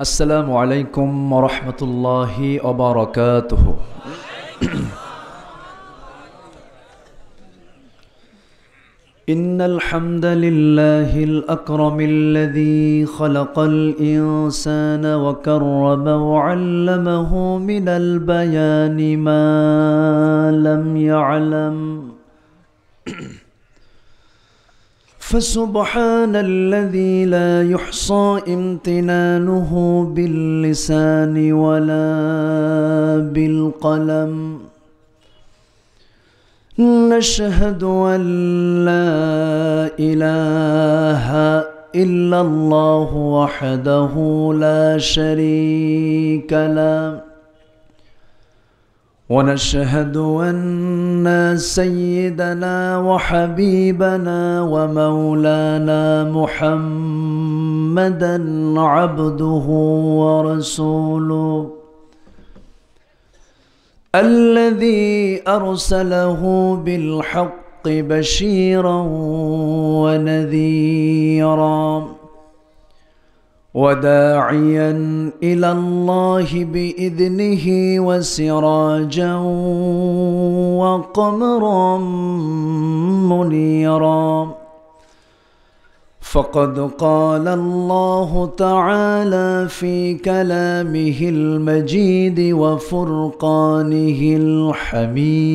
السلام عليكم ورحمة الله وبركاته. إن الحمد لله الأكرم الذي خلق الإنسان وكرم وعلمه من البيان ما لم يعلم. فسبحان الذي لا يحصى امتنانه باللسان ولا بالقلم. نشهد أن لا إله إلا الله وحده لا شريك له. ونشهد أن سيدنا وحبيبنا ومولانا محمدا عبده ورسوله. الذي أرسله بالحق بشيرا ونذيرا. وداعيا إلى الله بإذنه وسراجا وقمرا منيرا. فقد قال الله تعالى في كلامه المجيد وفرقانه الحميد.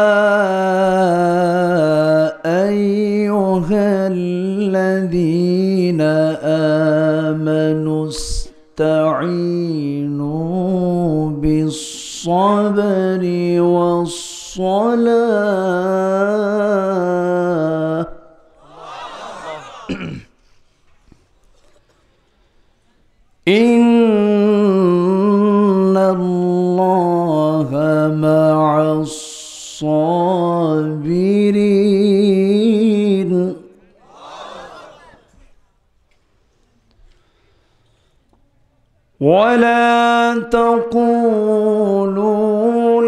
آمنوا استعينوا بالصبر والصلاة ولا تقولوا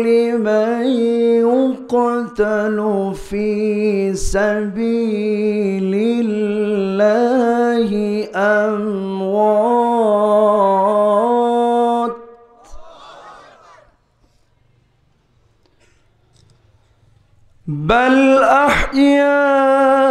لمن يقتل في سبيل الله أموات. بل أحياء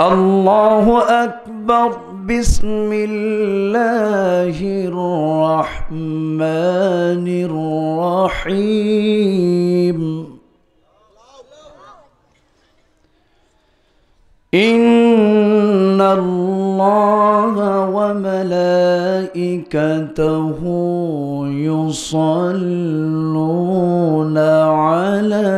الله أكبر. بسم الله الرحمن الرحيم. إن الله وملائكته يصلون على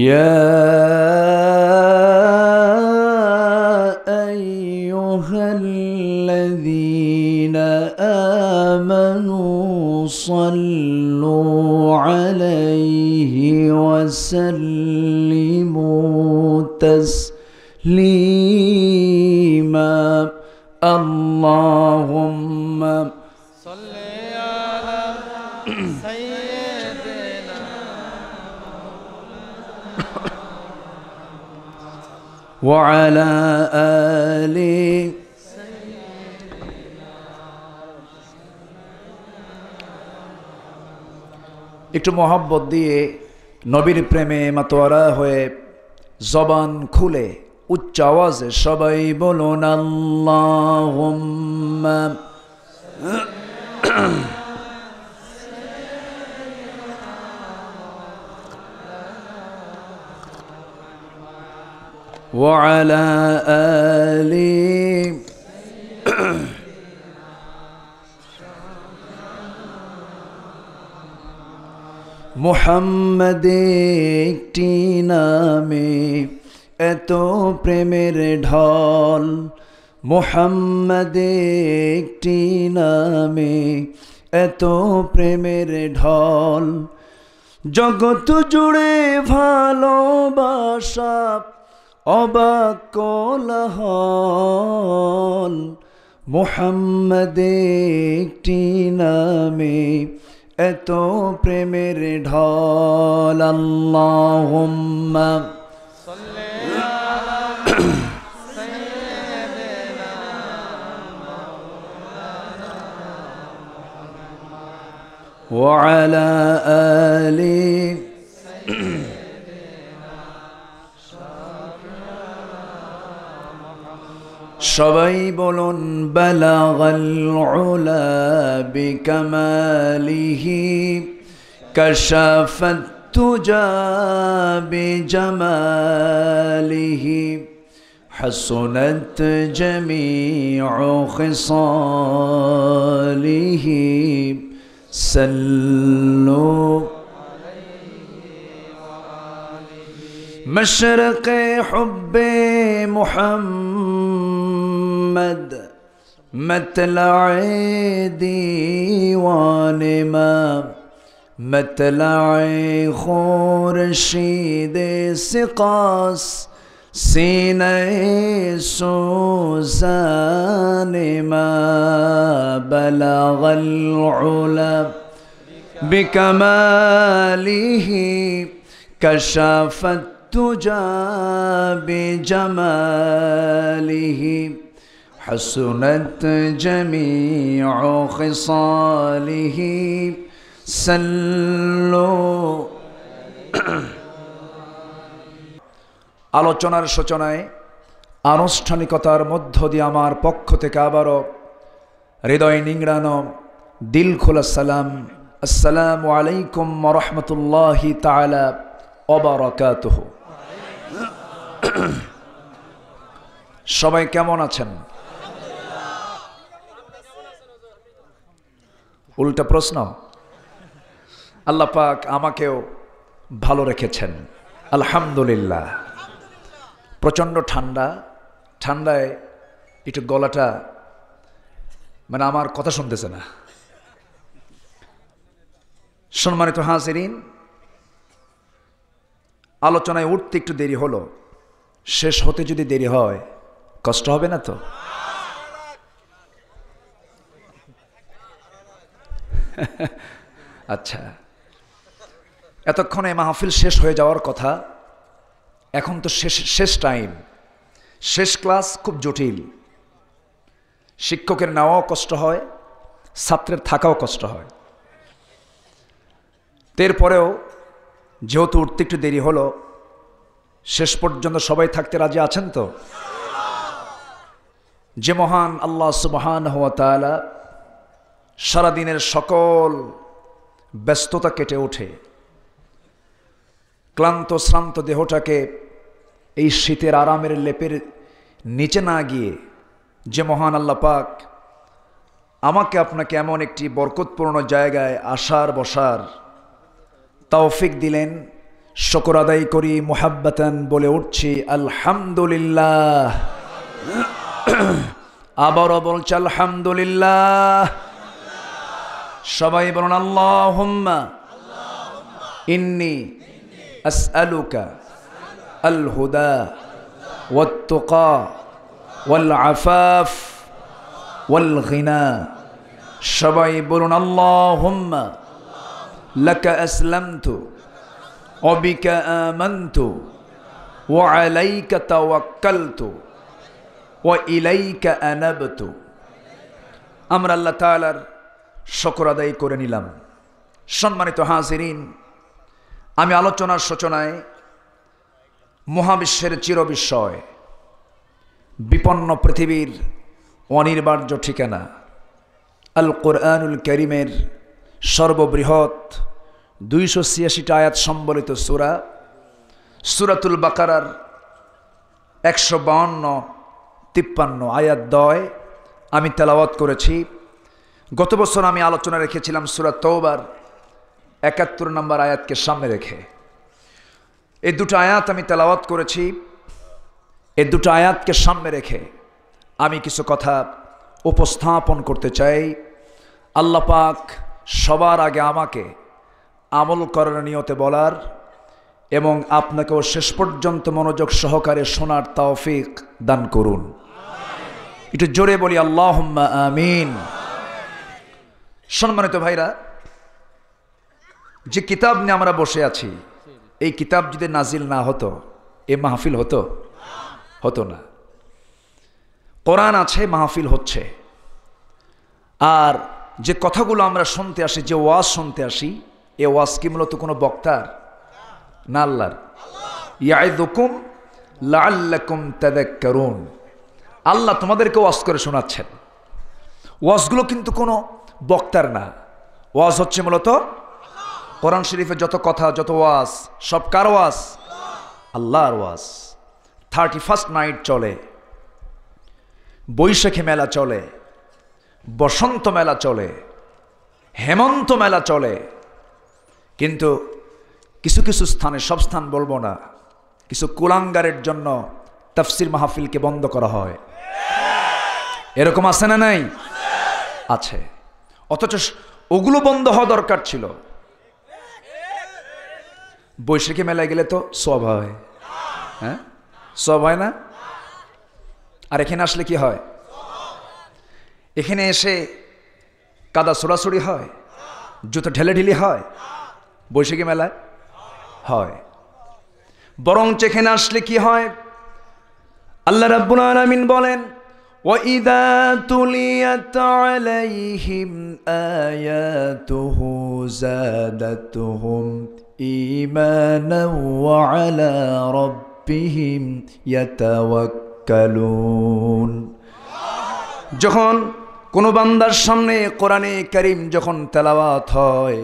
يا أيها الذين آمنوا صلوا عليه وسلموا تسليما. اللهم وعلى آله একটু মহব্বত দিয়ে নবীর প্রেমে মাতোয়ারা হয়ে জবান খুলে উচ্চ আওয়াজে সবাই বলুন আল্লাহ وعلى آل মোহাম্মদ একটি নামে এত প্রেমের ঢল মোহাম্মদ একটি নামে এত প্রেমের ঢল জগৎ জুড়ে ভালোবাসা অবাক কোলাহল মোহাম্মদ একটি নামে এত প্রেমের ঢল আল্লাহুম্মা صل على سيدنا وعلى آل সবাই বলুন বালাগাল উলা বিকামালিহি কাশাফাত তুজা বিজামালিহি حسنت جميع خصاله سلوا مشرق حب محمد مطلع ديوان ما مطلع خورشید سقاس سینه سوزان ما بلغ العلا بكماله كشف التجى بجماله. حسنت جميع خصاله سلوا আলোচনার সূচনায় আনুষ্ঠানিকতার মধ্য দিয়ে আমার পক্ষ থেকে আবারও হৃদয় নিংড়ানো দিল খোলা সালাম আসসালামু আলাইকুম রহমতুল্লাহি তালা অবরকাতহ সবাই কেমন আছেন উল্টা প্রশ্ন। আল্লাহ পাক আমাকেও ভালো রেখেছেন। আলহামদুলিল্লাহ। প্রচণ্ড ঠান্ডা। ঠান্ডায় একটু গলাটা মানে আমার কথা শুনতেছে না। সম্মানিত হাজিরিন, আলোচনায় উঠতে একটু দেরি হলো। শেষ হতে যদি দেরি হয়, কষ্ট হবে না তো? আচ্ছা। এতক্ষণে মাহফিল শেষ হয়ে যাওয়ার কথা। এখন তো শেষ শেষ টাইম শেষ ক্লাস খুব জটিল। শিক্ষকের নেওয়াও কষ্ট হয়, ছাত্রের থাকাও কষ্ট হয়। এরপরেও যেহেতু উঠতে একটু দেরি হলো, শেষ পর্যন্ত সবাই থাকতে রাজি আছেন তো? যে মহান আল্লাহ সুবহান হওয়া তালা সারাদিনের সকল ব্যস্ততা কেটে ওঠে। ক্লান্ত, শ্রান্ত দেহটাকে এই শীতের আরামের লেপের নিচে না গিয়ে যে মহান আল্লাহ পাক আমাকে আপনাকে এমন একটি বরকতপূর্ণ জায়গায় আসার, বসার তাওফিক দিলেন, শকর আদায় করি, মোহাব্বাতান বলে উঠছি, আলহামদুলিল্লাহ। আবারও বলছে, আলহামদুলিল্লাহ। সবাই বলুন আল্লাহ ইন্নি আসআলুকা আল হুদা والتقى والعفاف والغنى সবাই বলুন اللهم لك أسلمت وبك آمنت وعليك توكلت وإليك أنبت আমরা আল্লাহ তাআলার শকর আদায় করে নিলাম। সম্মানিত হাজিরিন, আমি আলোচনার সূচনায় মহাবিশ্বের চিরবিস্ময়, বিপন্ন পৃথিবীর অনির্বার্য ঠিকানা আল কোরআনুল করিমের সর্ববৃহৎ দুইশো ছিয়াশিটা আয়াত সম্বলিত সুরা, সুরাতুল বাকারার একশো বাউন্ন তিপ্পান্ন আয়াত দয় আমি তেলাওয়াত করেছি। গত বছর আমি আলোচনা রেখেছিলাম সুরাত তৌবার একাত্তর নম্বর আয়াতকে সামনে রেখে। এই দুটো আয়াত আমি তেলাওয়াত করেছি। এই দুটো আয়াতকে সামনে রেখে আমি কিছু কথা উপস্থাপন করতে চাই। আল্লাহ পাক সবার আগে আমাকে আমল করার নিয়তে বলার এবং আপনাকেও শেষ পর্যন্ত মনোযোগ সহকারে শোনার তৌফিক দান করুন। একটু জোরে বলি আল্লাহ আমিন। সম্মানিত ভাইরা, যে কিতাব নিয়ে আমরা বসে আছি, এই কিতাব যদি নাজিল না হতো, এ মাহফিল হতো? হতো না। কোরআন আছে, মাহফিল হচ্ছে। আর যে কথাগুলো আমরা শুনতে আসি, যে ওয়াজ শুনতে আসি, এ ওয়াজ কি মূলত কোনো বক্তার? না আল্লাহর। ইয়াইদুকুম লাআল্লাকুম তাদাক্কারুন আল্লাহ তোমাদেরকে ওয়াজ করে শোনাচ্ছেন। ওয়াজগুলো কিন্তু কোনো বক্তার না। ওয়াজ হচ্ছে মূলত কোরআন শরীফের যত কথা, যত ওয়াজ, সব কার ওয়াজ? আল্লাহর ওয়াজ। থার্টি ফার্স্ট নাইট চলে, বৈশাখী মেলা চলে, বসন্ত মেলা চলে, হেমন্ত মেলা চলে। কিন্তু কিছু কিছু স্থানে, সব স্থান বলব না, কিছু কুলাঙ্গারের জন্য তাফসির মাহফিলকে বন্ধ করা হয়। এরকম আছে না নাই? আছে। অথচ ওগুলো বন্ধ হওয়া দরকার ছিল। বৈশাখী মেলায় গেলে তো সব হয়। হ্যাঁ? সব হয় না? আর এখানে আসলে কি হয়? এখানে এসে কাদা ছোড়াছড়ি হয়, জুতো ঢেলে ঢিলি হয়, বৈশাখী মেলায় হয়। বরং এখানে আসলে কি হয়? আল্লাহ রাব্বুল আলামিন বলেন وَإِذَا تُلِيَتْ عَلَيْهِمْ آيَاتُهُ زَادَتْهُمْ إِيمَانًا وَعَلَى رَبِّهِمْ يَتَوَكَّلُونَ যখন কোনো বান্দার সামনে কোরআনে করিম যখন তেলাওয়াত হয়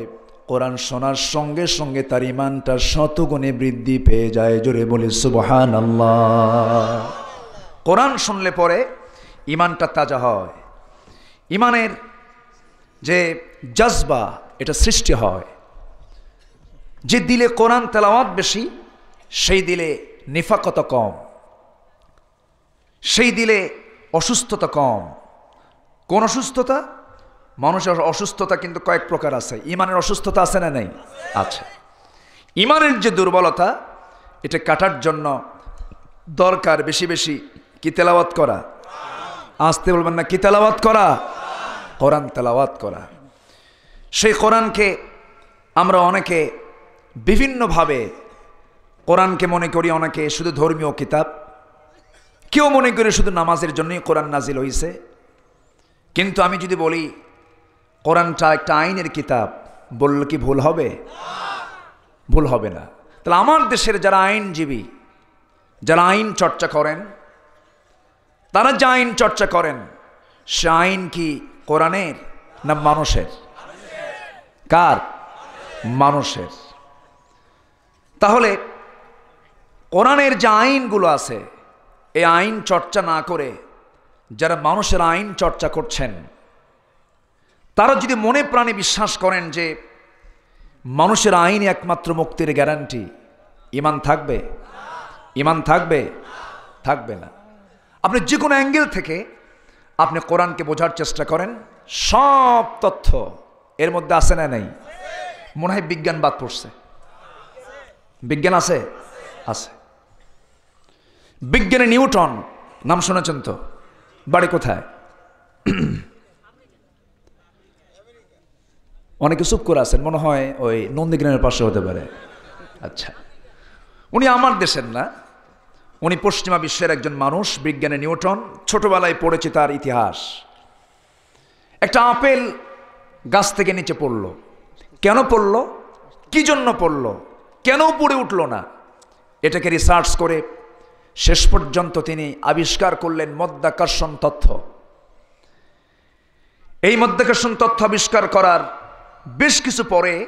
কোরআন শোনার সঙ্গে সঙ্গে তার ইমানটা শতগুণে বৃদ্ধি পেয়ে যায় জোরে বলে সুবহান আল্লাহ কোরআন শুনলে পরে ইমানটা তাজা হয়। ইমানের যে জজবা, এটা সৃষ্টি হয়। যে দিলে কোরআন তেলাওয়াত বেশি, সেই দিলে নিফাকত কম। সেই দিলে অসুস্থতা কম। কোন অসুস্থতা? মানুষের অসুস্থতা কিন্তু কয়েক প্রকার আছে। ইমানের অসুস্থতা আছে না নেই? আছে। ইমানের যে দুর্বলতা, এটা কাটার জন্য দরকার বেশি বেশি কি তেলাওয়াত করা? আসতে বলবেন না, কি তেলাওয়াত করা? কোরআন তেলাওয়াত করা। সেই কোরআনকে আমরা অনেকে বিভিন্নভাবে কোরআনকে মনে করি, অনেকে শুধু ধর্মীয় কিতাব। কেউ মনে করে শুধু নামাজের জন্যই কোরআন নাজিল হয়েছে কিন্তু আমি যদি বলি, কোরআনটা একটা আইনের কিতাব, বললে কি ভুল হবে? ভুল হবে না। তাহলে আমার দেশের যারা আইনজীবী, যারা আইন চর্চা করেন তারা যে আইন চর্চা করেন সে আইন কি কোরআনের না মানুষের? কার? মানুষের। তাহলে কোরআনের যে আইনগুলো আছে এই আইন চর্চা না করে যারা মানুষের আইন চর্চা করছেন, তারা যদি মনে প্রাণে বিশ্বাস করেন যে মানুষের আইন একমাত্র মুক্তির গ্যারান্টি, ইমান থাকবে? ইমান থাকবে? থাকবে না। আপনি যে কোনো অ্যাঙ্গেল থেকে আপনি কোরআনকে বোঝার চেষ্টা করেন, সব তথ্য এর মধ্যে আছে না নেই? মনে হয় বিজ্ঞান বাদ পড়ছে। বিজ্ঞান আছে? আছে। বিজ্ঞানী নিউটন, নাম শুনেছেন তো? বাড়ি কোথায়? অনেকে চুপ করে আছেন, মনে হয় ওই নন্দীগ্রামের পাশে হতে পারে। আচ্ছা। উনি আমার দেশের না উনি পশ্চিমা বিশ্বের একজন মানুষ, বিজ্ঞানী নিউটন, ছোটবেলায় পড়েছে তার ইতিহাস। একটা আপেল গাছ থেকে নিচে পড়ল। কেন পড়ল? কি জন্য পড়ল? কেন পড়ে উঠল না? এটাকে রিসার্চ করে শেষ পর্যন্ত তিনি আবিষ্কার করলেন মধ্যাকর্ষণ তথ্য। এই মধ্যাকর্ষণ তথ্য আবিষ্কার করার বেশ কিছু পরে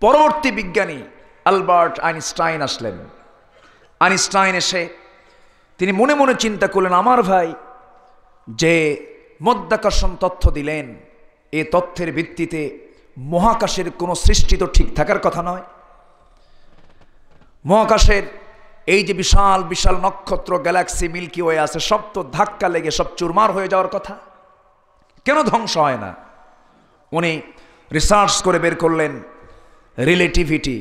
পরবর্তী বিজ্ঞানী আলবার্ট আইনস্টাইন আসলেন। আইনস্টাইন এসে তিনি মনে মনে চিন্তা করলেন, আমার ভাই যে মধ্যাকর্ষণ তথ্য দিলেন, এ তথ্যের ভিত্তিতে মহাকাশের কোনো সৃষ্টি তো ঠিক থাকার কথা নয়। মহাকাশের এই যে বিশাল বিশাল নক্ষত্র, গ্যালাক্সি, মিল্কি ওয়ে আছে, সব তো ধাক্কা লেগে, সব চুরমার হয়ে যাওয়ার কথা। কেন ধ্বংস হয় না? উনি রিসার্চ করে বের করলেন রিলেটিভিটি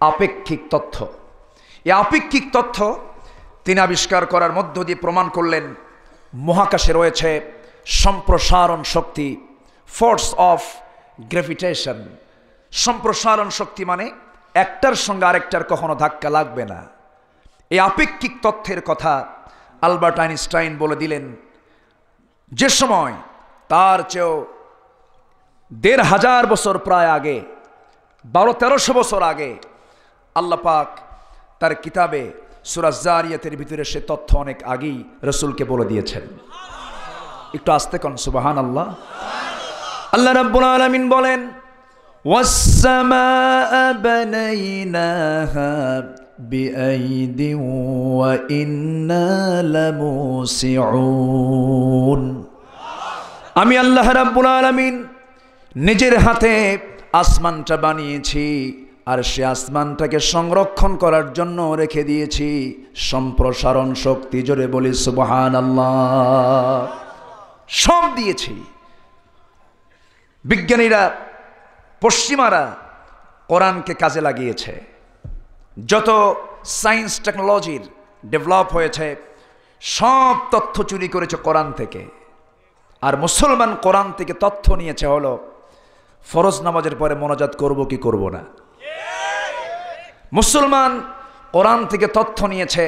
আপেক্ষিক তথ্য। এই আপেক্ষিক তথ্য তিনি আবিষ্কার করার মধ্য দিয়ে প্রমাণ করলেন, মহাকাশে রয়েছে সম্প্রসারণ শক্তি ফোর্স অফ গ্রেভিটেশন সম্প্রসারণ শক্তি মানে একটার সঙ্গে আরেকটার কখনো ধাক্কা লাগবে না। এই আপেক্ষিক তথ্যের কথা আলবার্ট আইনস্টাইন বলে দিলেন, যে সময় তার চেয়েও দেড় হাজার বছর প্রায় আগে, বারো তেরোশো বছর আগে আল্লাহ পাক তার কিতাবে সুরাজারিয়াতের ভিতরে সে তথ্য অনেক আগেই রসুলকে বলে দিয়েছেন একটু আসতে কন সুবাহান আল্লাহ আল্লাহ রাব্বুল আলামিন বলেন والسماء بنيناها بأيد وإنا لموسعون আমি আল্লাহ রাব্বুল আলামিন নিজের হাতে আসমানটা বানিয়েছি আর সে আসমানটাকে সংরক্ষণ করার জন্য রেখে দিয়েছি। সম্প্রসারণ শক্তি, জোরে বলি সুবহান আল্লাহ সব দিয়েছি। বিজ্ঞানীরা, পশ্চিমারা কোরআনকে কাজে লাগিয়েছে। যত সায়েন্স টেকনোলজির ডেভেলপ হয়েছে, সব তথ্য চুরি করেছে কোরআন থেকে। আর মুসলমান কোরআন থেকে তথ্য নিয়েছে হলো, ফরজ নামাজের পরে মোনাজাত করব কি করব না? মুসলমান কোরআন থেকে তথ্য নিয়েছে,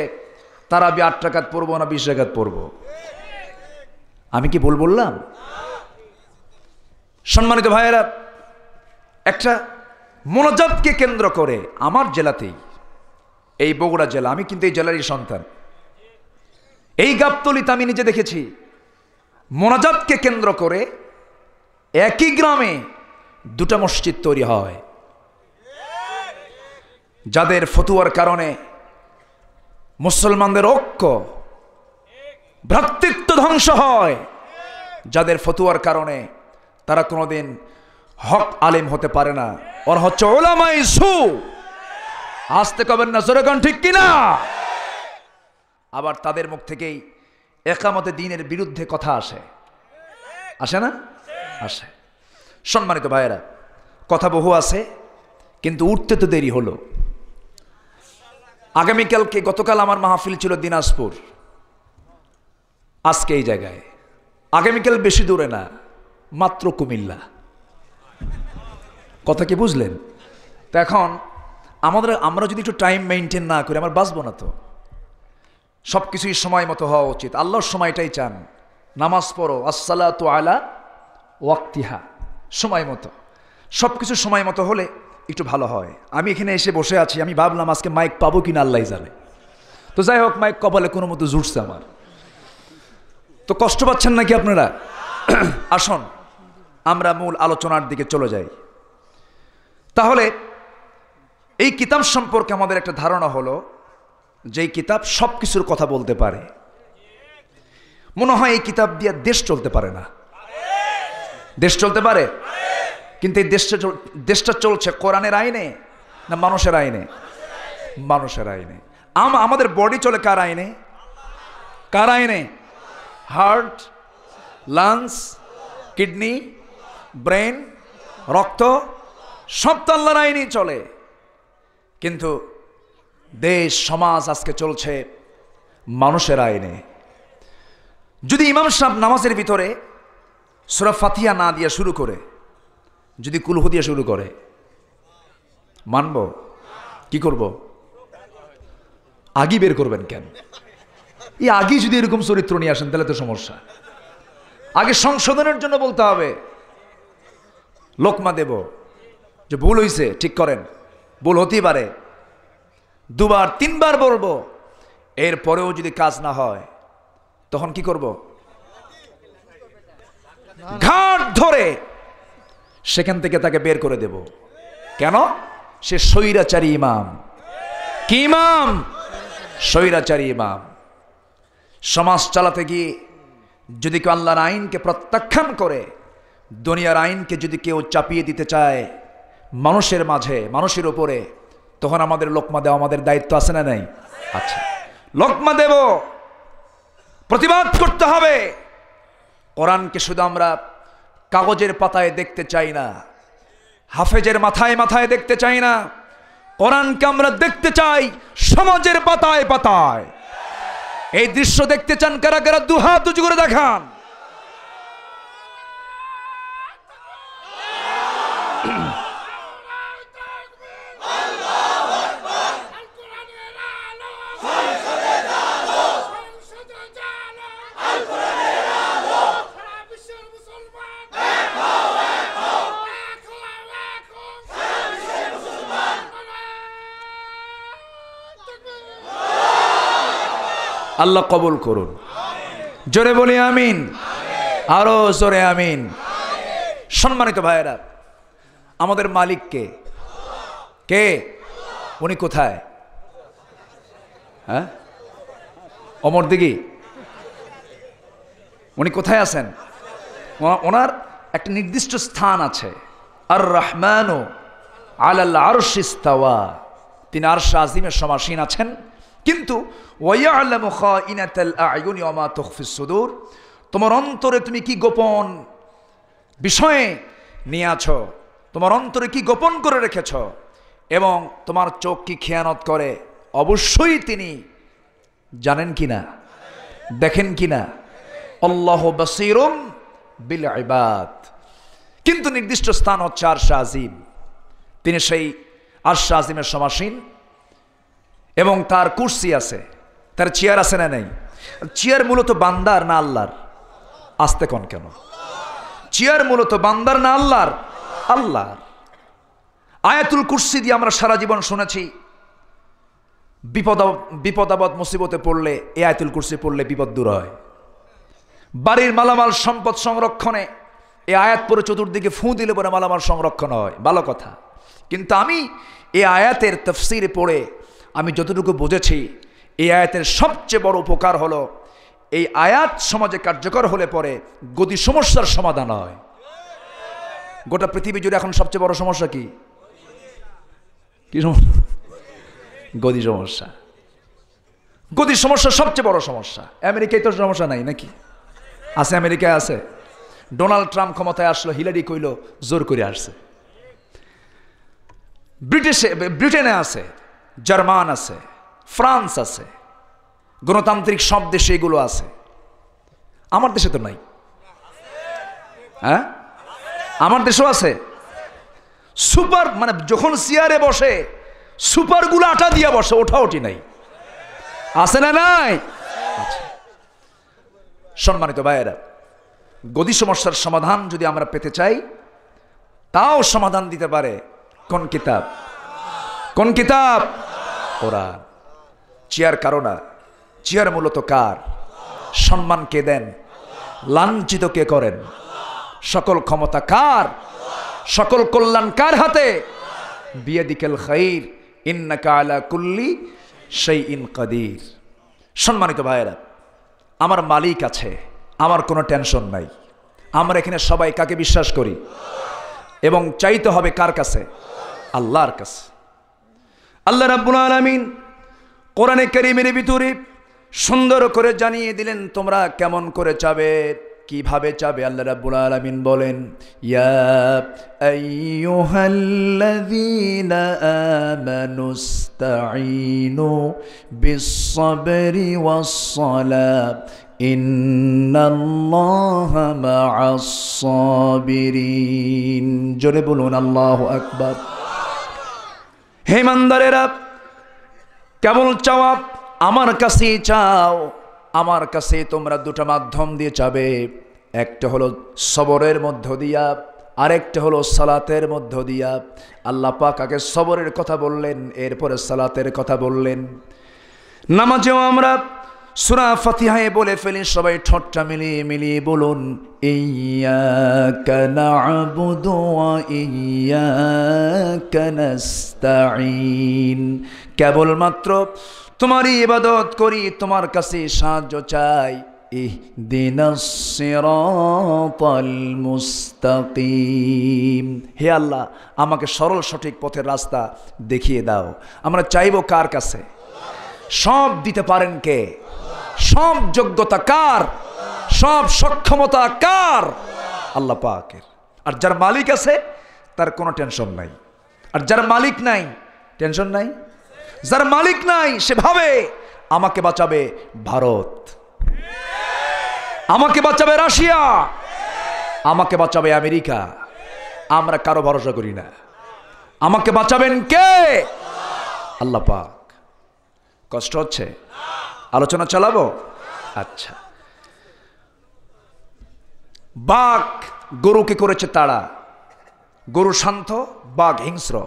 তারা আমি আট টাকাত পড়ব না বিশ টাকাত পড়ব। আমি কি ভুল বললাম? সম্মানিত ভাইয়েরা, একটা মোনাজাতকে কেন্দ্র করে আমার জেলাতেই, এই বগুড়া জেলা, আমি কিন্তু এই জেলারই সন্তান। এই গাবতলিতে আমি নিজে দেখেছি, মোনাজাতকে কেন্দ্র করে একই গ্রামে দুটা মসজিদ তৈরি হয়। যাদের ফতুয়ার কারণে মুসলমানদের ঐক্য, ভ্রাতৃত্ব ধ্বংস হয়। যাদের ফতুয়ার কারণে তারা কোনোদিন হক আলেম হতে পারে না। ওর হচ্ছে ওলামাই সু। আসতে কবেন না জোরেগন ঠিক কিনা? আবার তাদের মুখ থেকেই একামতে দিনের বিরুদ্ধে কথা আসে। আসে না? আসে। সম্মানিত ভাইয়েরা, কথা বহু আছে, কিন্তু উঠতে তো দেরি হলো। আগামীকালকে গতকাল আমার মাহফিল ছিল দিনাজপুর। আজকে এই জায়গায়। আগামীকাল বেশি দূরে না, মাত্র কুমিল্লা। কথা কি বুঝলেন? তো এখন আমাদের আমরা যদি একটু টাইম মেনটেন না করি, আমার বাঁচবো না তো। সব কিছুই সময় মতো হওয়া উচিত। আল্লাহর সময়টাই চান। নামাজ পড়ো। আসসালা তো আলা ওয়াক্তিহা। সময় মতো। সব কিছু সময় মতো হলে একটু ভালো হয়। আমি এখানে এসে বসে আছি, আমি ভাবলাম আজকে মাইক পাবো কিনা আল্লাহ জানে। তো যাই হোক মাইক কপালে কোনো মতো জুটছে আমার। তো কষ্ট পাচ্ছেন নাকি আপনারা? আসুন, আমরা মূল আলোচনার দিকে চলে যাই। তাহলে, এই কিতাব সম্পর্কে আমাদের একটা ধারণা হলো যে কিতাব সব কিছুর কথা বলতে পারে। মনে হয় এই কিতাব দিয়ে দেশ চলতে পারে না। দেশ চলতে পারে? কিন্তু এই দেশটা দেশটা চলছে কোরআনের আইনে না মানুষের আইনে? মানুষের আইনে। আম- আমাদের বডি চলে কার আইনে? কার আইনে? হার্ট, লাংস, কিডনি, ব্রেন, রক্ত, সব তো আল্লাহর আইনেই চলে। কিন্তু দেশ, সমাজ আজকে চলছে মানুষের আইনে। যদি ইমাম সাহেব নামাজের ভিতরে সুরা ফাতিয়া না দিয়ে শুরু করে যদি কুলহু দিয়ে শুরু করে, মানব? কি করব? আগি বের করবেন কেন? এই আগে যদি এরকম চরিত্র নিয়ে আসেন, তাহলে তো সমস্যা। আগে সংশোধনের জন্য বলতে হবে। লোকমা দেব, যে ভুল হয়েছে ঠিক করেন। ভুল হতেই পারে। দুবার, তিনবার বলব। এরপরেও যদি কাজ না হয়, তখন কি করব? ঘাট ধরে সেখান থেকে তাকে বের করে দেব। কেন? সে স্বৈরাচারী ইমাম। কি ইমাম? স্বৈরাচারী ইমাম। সমাজ চালাতে গিয়ে যদি কেউ আল্লাহর আইনকে প্রত্যাখ্যান করে, দুনিয়ার আইনকে যদি কেউ চাপিয়ে দিতে চায়, মানুষের মাঝে, মানুষের উপরে, তখন আমাদের লোকমা দেওয়া আমাদের দায়িত্ব আছে না নাই? আচ্ছা লোকমা দেব, প্রতিবাদ করতে হবে। কোরআনকে শুধু আমরা কাগজের পাতায় দেখতে চাই না। হাফেজের মাথায় মাথায় দেখতে চাই না। কোরআনকে আমরা দেখতে চাই সমাজের পাতায় পাতায়। এই দৃশ্য দেখতে চান কারা কারা? দুহাত উঁচু করে দেখান। আল্লাহ কবুল করুন। জোরে বলি আমিন। আরও জোরে আমিন। সম্মানিত ভাইয়েরা, আমাদের মালিক কে? কে উনি কোথায়? হ্যাঁ? অমর দিঘি? উনি কোথায় আছেন? ওনা- ওনার একটা নির্দিষ্ট স্থান আছে। আর রহমানও আলাল্লাহ আরশিস্তাওয়া। তিনি আরশ আজিমের সমাসীন আছেন। কিন্তু সুদূর তোমার অন্তরে তুমি কি গোপন বিষয়ে নিয়ে আছো? তোমার অন্তরে কি গোপন করে রেখেছ? এবং তোমার চোখ কি খেয়ানত করে? অবশ্যই তিনি জানেন কি না দেখেন কি না আল্লাহ বাসিরুম বিল ইবাদ। কিন্তু নির্দিষ্ট স্থান হচ্ছে আরশা আজিম। তিনি সেই আরশা আজিমের সমাসীন। এবং তার কুর্সি আছে, তার চেয়ার আছে না নেই? চেয়ার মূলত বান্দার না আল্লাহর? আসতে কন কেন? চেয়ার মূলত বান্দার না আল্লাহর? আল্লাহর। আয়াতুল কুর্সি দিয়ে আমরা সারা জীবন শুনেছি, বিপদ বিপদাবদ মুসিবতে পড়লে এ আয়াতুল কুর্সি পড়লে বিপদ দূর হয়। বাড়ির মালামাল সম্পদ সংরক্ষণে এ আয়াত পরে চতুর্দিকে ফুঁ দিলে পরে মালামাল সংরক্ষণ হয়। ভালো কথা। কিন্তু আমি এই আয়াতের তফসির পড়ে আমি যতটুকু বুঝেছি, এই আয়াতের সবচেয়ে বড় উপকার হলো, এই আয়াত সমাজে কার্যকর হলে পরে গদি সমস্যার সমাধান হয়। গোটা পৃথিবী জুড়ে এখন সবচেয়ে বড় সমস্যা কি? কি সমস্যা? গদি সমস্যা। গদি সমস্যা সবচেয়ে বড় সমস্যা। আমেরিকায় তো সমস্যা নাই নাকি? আছে আমেরিকায় আছে। ডোনাল্ড ট্রাম্প ক্ষমতায় আসলো, হিলারি কইল, জোর করে আসছে। ব্রিটিশে, ব্রিটেনে আছে। জার্মান আছে, ফ্রান্স আছে, গণতান্ত্রিক সব দেশে এগুলো আছে। আমার দেশে তো নাই। হ্যাঁ? আমার দেশেও আছে। সুপার মানে যখন চেয়ারে বসে, সুপারগুলো আটা দিয়ে বসে ওঠা ওঠি নাই। আছে না নাই। সম্মানিত ভাইয়েরা, গদি সমস্যার সমাধান যদি আমরা পেতে চাই, তাও সমাধান দিতে পারে কোন কিতাব? কোন কিতাব? কোরআন। চেয়ার কারও না চেয়ার মূলত কার? সম্মান কে দেন? লাঞ্ছিত কে করেন? সকল ক্ষমতা কার? সকল কল্যাণ কার হাতে? বিয়াদিকেল খাইর, ইন্নাকা আলা কুল্লি সেই ইন কাদির। সম্মানিত ভাইয়েরা, আমার মালিক আছে, আমার কোনো টেনশন নাই। আমরা এখানে সবাই কাকে বিশ্বাস করি? এবং চাইতে হবে কার কাছে? আল্লাহর কাছে। আল্লাহ রাব্বুল আলামিন কোরআনে কারীমের ভিতরে সুন্দর করে জানিয়ে দিলেন, তোমরা কেমন করে চাবে? কীভাবে চাবে? আল্লাহ রাব্বুল আলামিন বলেন, ইয়া আইয়ুহাল্লাযীনা আমানুস্তাঈনু বিস-সাবরি ওয়াস-সালাত, ইন্নাল্লাহা মা'আস-সাবিরিন। জোরে বলুন, আল্লাহু আকবার। হে কেবল চাওয়া আমার কাছে চাও, আমার কাছে তোমরা দুটো মাধ্যম দিয়ে চাবে একটা হলো সবরের মধ্য দিয়া, আরেকটা হলো সালাতের মধ্য দিয়া। আল্লাহ পাক আগে সবরের কথা বললেন, এরপরে সালাতের কথা বললেন। নামাজেও আমরা সুরা ফাতিহায় বলে ফেলি সবাই ঠট্টা মিলিয়ে মিলিয়ে বলুন কেবলমাত্র তোমারই ইবাদত করি, তোমার কাছে সাহায্য চাই। হে আল্লাহ, আমাকে সরল সঠিক পথের রাস্তা দেখিয়ে দাও। আমরা চাইব কার কাছে? সব দিতে পারেন কে? সব যোগ্যতা কার? সব সক্ষমতা কার? আল্লাহ পাকের। আর যার মালিক আছে, তার কোনো টেনশন নাই। আর যার মালিক নাই টেনশন নাই। যার মালিক নাই, সে ভাবে, আমাকে বাঁচাবে ভারত। আমাকে বাঁচাবে রাশিয়া। আমাকে বাঁচাবে আমেরিকা। আমরা কারও ভরসা করি না। আমাকে বাঁচাবেন কে? আল্লাহ পাক। কষ্ট হচ্ছে? আলোচনা চালাবো? আচ্ছা। বাঘ গরুকে করেছে তাড়া গরু শান্ত, বাঘ হিংস্র।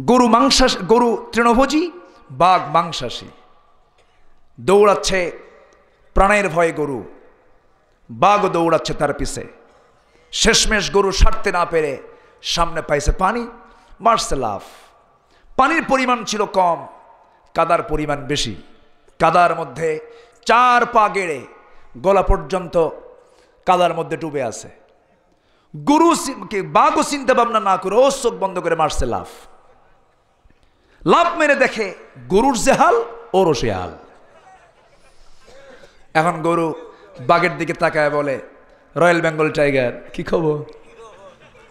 গরু মাংসাস গরু তৃণভোজী, বাঘ মাংসাসী দৌড়াচ্ছে প্রাণের ভয়ে গরু। বাঘও দৌড়াচ্ছে তার পিছে। শেষমেশ গরু সারতে না পেরে সামনে পাইছে পানি, মারছে লাফ। পানির পরিমাণ ছিল কম, কাদার পরিমাণ বেশি। কাদার মধ্যে, চার পা গেড়ে গলা পর্যন্ত কাদার মধ্যে ডুবে আছে। গরু বাঘও চিন্তা ভাবনা না করে, ও চোখ বন্ধ করে মারছে লাফ। লাফ মেরে দেখে গরুর যে হাল, ওরও সে হাল। এখন গরু বাঘের দিকে তাকায় বলে, রয়্যাল বেঙ্গল টাইগার, কি খবর?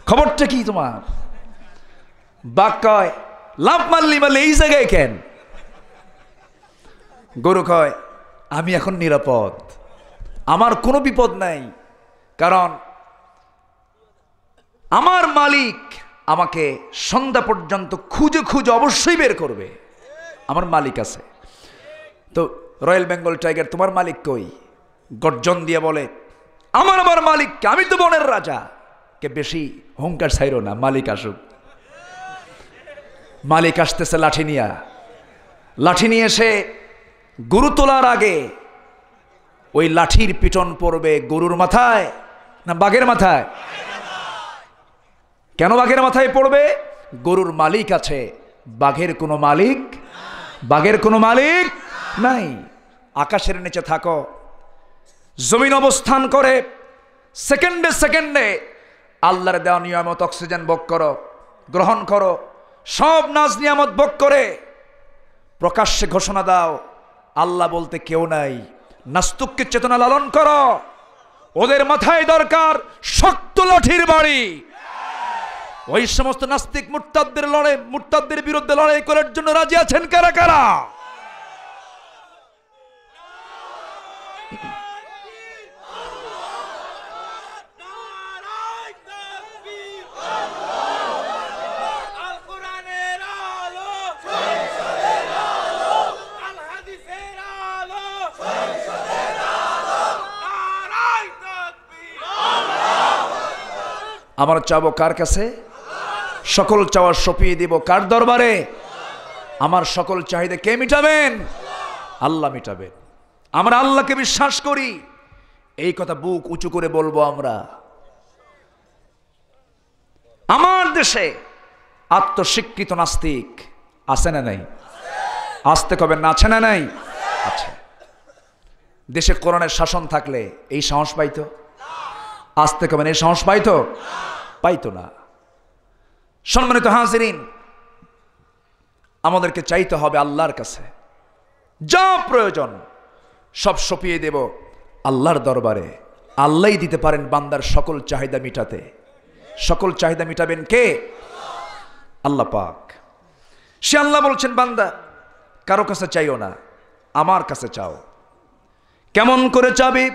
খবরটা কি তোমার? বাঘ কয় লাভ মারলি মারলে এই জায়গায় কেন? গরু কয়, আমি এখন নিরাপদ। আমার কোনো বিপদ নাই। কারণ আমার মালিক আমাকে সন্ধ্যা পর্যন্ত খুঁজে খুঁজে অবশ্যই বের করবে। আমার মালিক আছে। তো রয়্যাল বেঙ্গল টাইগার, তোমার মালিক কই? গর্জন দিয়ে বলে, আমার আমার মালিককে, আমি তো বনের রাজা। কে বেশি হুঙ্কার ছাইরো না, মালিক আসুক। মালিক আসতেছে লাঠি নিয়া। লাঠি নিয়ে এসে গরু তোলার আগে ওই লাঠির পিটন পড়বে গরুর মাথায় না বাঘের মাথায়? কেন বাঘের মাথায় পড়বে? গরুর মালিক আছে। বাঘের কোনো মালিক? বাঘের কোনো মালিক নাই। আকাশের নিচে থাকো। জমিন অবস্থান করে। সেকেন্ডে সেকেন্ডে আল্লাহর দেওয়া নিয়ামত অক্সিজেন ভোগ করো, গ্রহণ করো। সব নাজ নিয়ামত ভোগ করে প্রকাশ্যে ঘোষণা দাও। আল্লাহ বলতে কেউ নাই। নাস্তুককে চেতনা লালন কর। ওদের মাথায় দরকার শক্ত লঠির বাড়ি। ওই সমস্ত নাস্তিক মুরতাদদের লড়াই, মুরতাদদের বিরুদ্ধে লড়াই করার জন্য রাজি আছেন কারা কারা নারায় তাকবীর আল কোরআনের আলো আল হাদিসের আলো নারায় তাকবীর আমার চাবো কার কাছে? সকল চাওয়া সপিয়ে দিব কার দরবারে? আমার সকল চাহিদা কে মিটাবেন? আল্লাহ মিটাবেন। আমরা আল্লাহকে বিশ্বাস করি। এই কথা বুক উঁচু করে বলব আমরা। আমার দেশে আত্মস্বীকৃত নাস্তিক আছে না নাই? আসতে কবে না আছে না নাই? আছে। দেশে কোরআনের শাসন থাকলে এই সাহস পাইতো? আসতে কবেন এই সাহস পাইতো? পাইতো না। সম্মানিত হাজিরিন, আমাদেরকে চাইতে হবে আল্লাহর কাছে। যা প্রয়োজন, সব সপিয়ে দেব আল্লাহর দরবারে। আল্লাহই দিতে পারেন বান্দার সকল চাহিদা মিটাতে। সকল চাহিদা মিটাবেন কে? আল্লাহ পাক। সে আল্লাহ বলছেন, বান্দা, কারও কাছে চাইও না, আমার কাছে চাও। কেমন করে চাবি?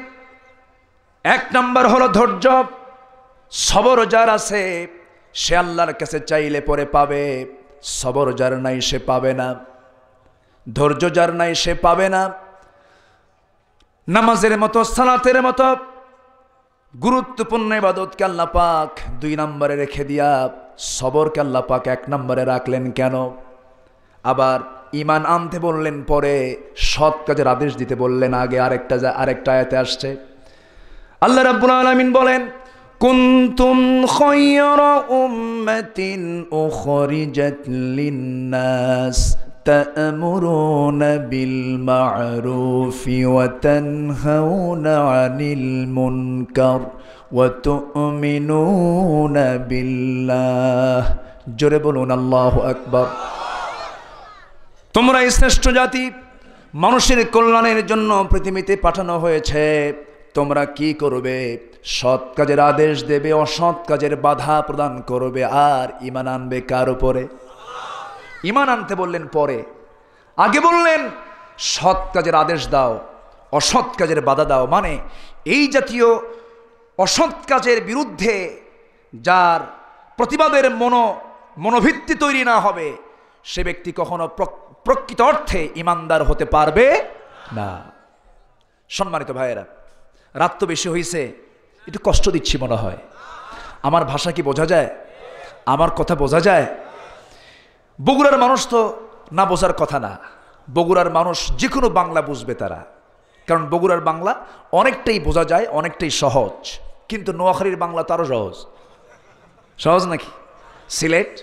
এক নাম্বার হলো ধৈর্য সবর যার আছে, সে আল্লাহর কাছে চাইলে পরে পাবে। সবর যার নাই, সে পাবে না। ধৈর্য যার নাই, সে পাবে না। নামাজের মতো, সালাতের মতো গুরুত্বপূর্ণ ইবাদতকে আল্লাহ পাক দুই নম্বরে রেখে দিয়া সবরকে আল্লাহ পাক এক নম্বরে রাখলেন কেন? আবার ইমান আনতে বললেন পরে, সৎ কাজের আদেশ দিতে বললেন আগে আরেকটা আরেকটা আয়াতে আসছে। আল্লাহ রাব্বুল আলামিন বলেন কুনতুম খায়রা উম্মাতিন উখরিজাত লিন-নাস تأمرون بالمعروف وتنهون عن المنكر وتؤمنون بالله জোরে বলুন আল্লাহু আকবার তোমরা শ্রেষ্ঠ জাতি মানুষের কল্যাণের জন্য পৃথিবীতে পাঠানো হয়েছে তোমরা কি করবে সৎ কাজের আদেশ দেবে, অসৎ কাজের বাধা প্রদান করবে, আর ইমান আনবে কার উপরে? ইমান আনতে বললেন পরে। আগে বললেন, সৎ কাজের আদেশ দাও, অসৎ কাজের বাধা দাও। মানে এই জাতীয় অসৎ কাজের বিরুদ্ধে যার প্রতিবাদের মনো, মনোভিত্তি তৈরি না হবে, সে ব্যক্তি কখনো প্র- প্রকৃত অর্থে ইমানদার হতে পারবে না। সম্মানিত ভাইয়েরা, রাত তো বেশি হয়েছে একটু কষ্ট দিচ্ছি মনে হয়। আমার ভাষা কি বোঝা যায়? আমার কথা বোঝা যায়? বগুড়ার মানুষ তো না বোঝার কথা না। বগুড়ার মানুষ যে কোনো বাংলা বুঝবে তারা। কারণ বগুড়ার বাংলা অনেকটাই বোঝা যায়, অনেকটাই সহজ। কিন্তু নোয়াখালীর বাংলা তারও সহজ। সহজ নাকি? সিলেট,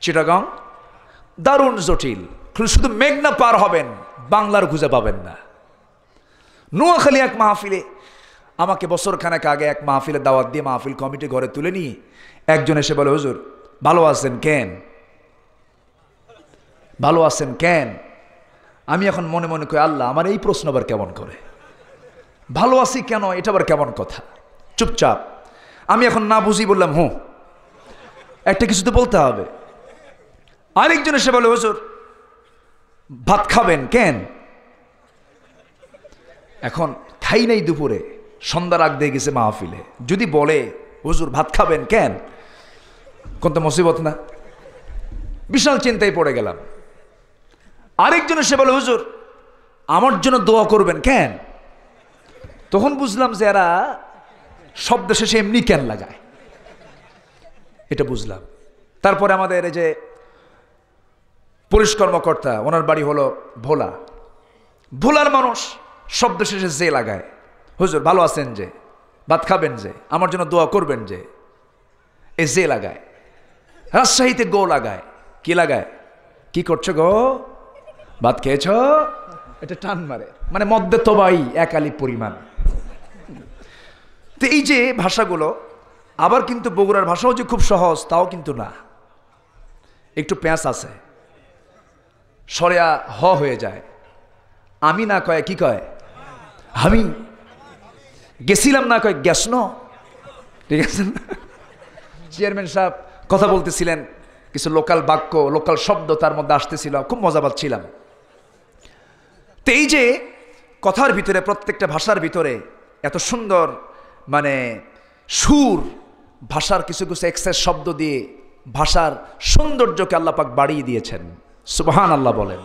চিটাগং, দারুণ জটিল। শুধু- মেঘনা পার হবেন, বাংলার খুঁজে পাবেন না। নোয়াখালী এক মাহফিলে আমাকে বছর খানেক আগে এক মাহফিলে দাওয়াত দিয়ে মাহফিল কমিটি ঘরে তুলে নিয়ে একজন এসে বলে, হুজুর, ভালো আছেন কেন? ভালো আছেন কেন? আমি এখন মনে মনে করি আল্লাহ, আমার এই প্রশ্ন আবার কেমন করে? ভালো আছি কেন? এটা আবার কেমন কথা? চুপচাপ, আমি এখন না বুঝি বললাম, হুঁ, একটা কিছু তো বলতে হবে। আরেকজন এসে বলে, হুজুর, ভাত খাবেন কেন? এখন খাই নাই দুপুরে। সন্ধ্যার আগ দিয়ে গেছে মাহফিলে। যদি বলে, হুজুর, ভাত খাবেন কেন? কোন তো মুসিবত না। বিশাল চিন্তায় পড়ে গেলাম। আরেকজন এসে বলে, হুজুর, আমার জন্য দোয়া করবেন কেন? তখন বুঝলাম যে এরা শব্দ শেষে এমনি কেন লাগায়। এটা বুঝলাম। তারপরে আমাদের এই যে পুলিশ কর্মকর্তা, ওনার বাড়ি হলো ভোলা। ভোলার মানুষ শব্দ শেষে যে লাগায়। হুজুর, ভালো আছেন যে? ভাত খাবেন যে? আমার জন্য দোয়া করবেন যে? এ যে লাগায়? রাজশাহীতে গো লাগায়। কি লাগায়? কি করছ গো? ভাত খেয়েছ? এটা টান মারে। মানে মধ্যে তবাই, একালি পরিমাণ। তো এই যে ভাষাগুলো, আবার কিন্তু বগুড়ার ভাষাও যে খুব সহজ, তাও কিন্তু না। একটু প্যাঁচ আছে। সরেয়া হ হয়ে যায়। আমি না কয়, কি কয়? আমি গেছিলাম না, কয় গ্যাস ঠিক আছে চেয়ারম্যান সাহেব কথা বলতেছিলেন, কিছু লোকাল বাক্য লোকাল শব্দ তার মধ্যে আসতেছিল, খুব মজা পাচ্ছিলাম। তো এই যে কথার ভিতরে, প্রত্যেকটা ভাষার ভিতরে এত সুন্দর মানে সুর, ভাষার কিছু কিছু এক্সেস শব্দ দিয়ে ভাষার সৌন্দর্যকে আল্লাপাক বাড়িয়ে দিয়েছেন। সুবাহান আল্লাহ বলেন।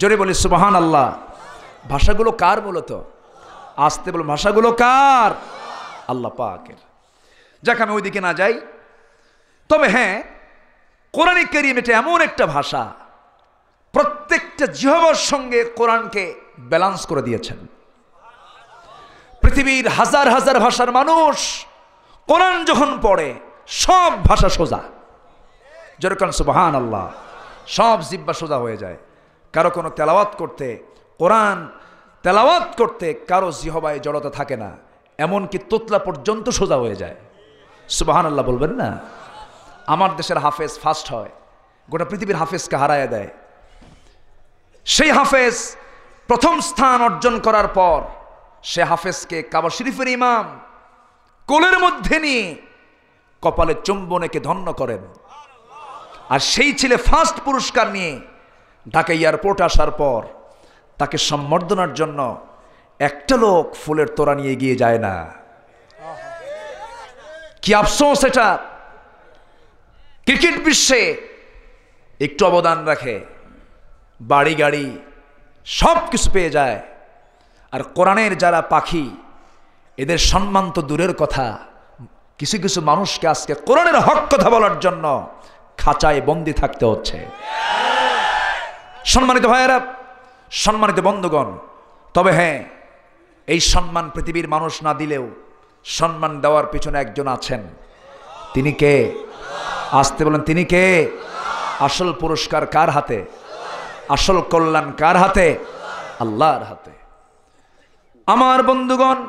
জোরে বলি সুবাহান আল্লাহ ভাষাগুলো কার মূলত? আসতে বলুন ভাষাগুলো কার? আল্লাহ পাকের। যাক, আমি ওইদিকে না যাই। তবে হ্যাঁ কোরআনে করিম এটা এমন একটা ভাষা, প্রত্যেকটা জিহবর সঙ্গে কোরআনকে ব্যালান্স করে দিয়েছেন। পৃথিবীর হাজার হাজার ভাষার মানুষ কোরআন যখন পড়ে, সব ভাষা সোজা। যেরকম সুবাহান আল্লাহ সব জিব্বা সোজা হয়ে যায়। কারও কোনো তেলাওয়াত করতে কোরআন তেলাওয়াত করতে কারও জিহবায় জড়তা থাকে না, এমনকি তোতলা পর্যন্ত সোজা হয়ে যায়। সুবাহান আল্লাহ বলবেন না? আমার দেশের হাফেজ ফার্স্ট হয়, গোটা পৃথিবীর হাফেজকে হারায় দেয়। সেই হাফেজ প্রথম স্থান অর্জন করার পর সে হাফেজকে কাবা শরীফের ইমাম কোলের মধ্যে নিয়ে কপালে চুম্বনেকে ধন্য করেন। আর সেই ছেলে ফার্স্ট পুরস্কার নিয়ে ঢাকা এয়ারপোর্ট আসার পর তাকে সম্বর্ধনার জন্য একটা লোক ফুলের তোড়া নিয়ে এগিয়ে যায় না। কি আফসোস এটা? ক্রিকেট বিশ্বে একটু অবদান রাখে, বাড়ি গাড়ি সব কিছু পেয়ে যায়। আর কোরআনের যারা পাখি, এদের সম্মান তো দূরের কথা। কিছু কিছু মানুষকে আজকে কোরআনের হক কথা বলার জন্য খাঁচায় বন্দি থাকতে হচ্ছে। সম্মানিত ভাইয়েরা সম্মানিত বন্ধুগণ, তবে হ্যাঁ এই সম্মান পৃথিবীর মানুষ না দিলেও সম্মান দেওয়ার পিছনে একজন আছেন। তিনি কে? আসতে বলেন, তিনি কে? আসল পুরস্কার কার হাতে? আসল কল্যাণ কার হাতে? আল্লাহর হাতে। আমার বন্ধুগণ,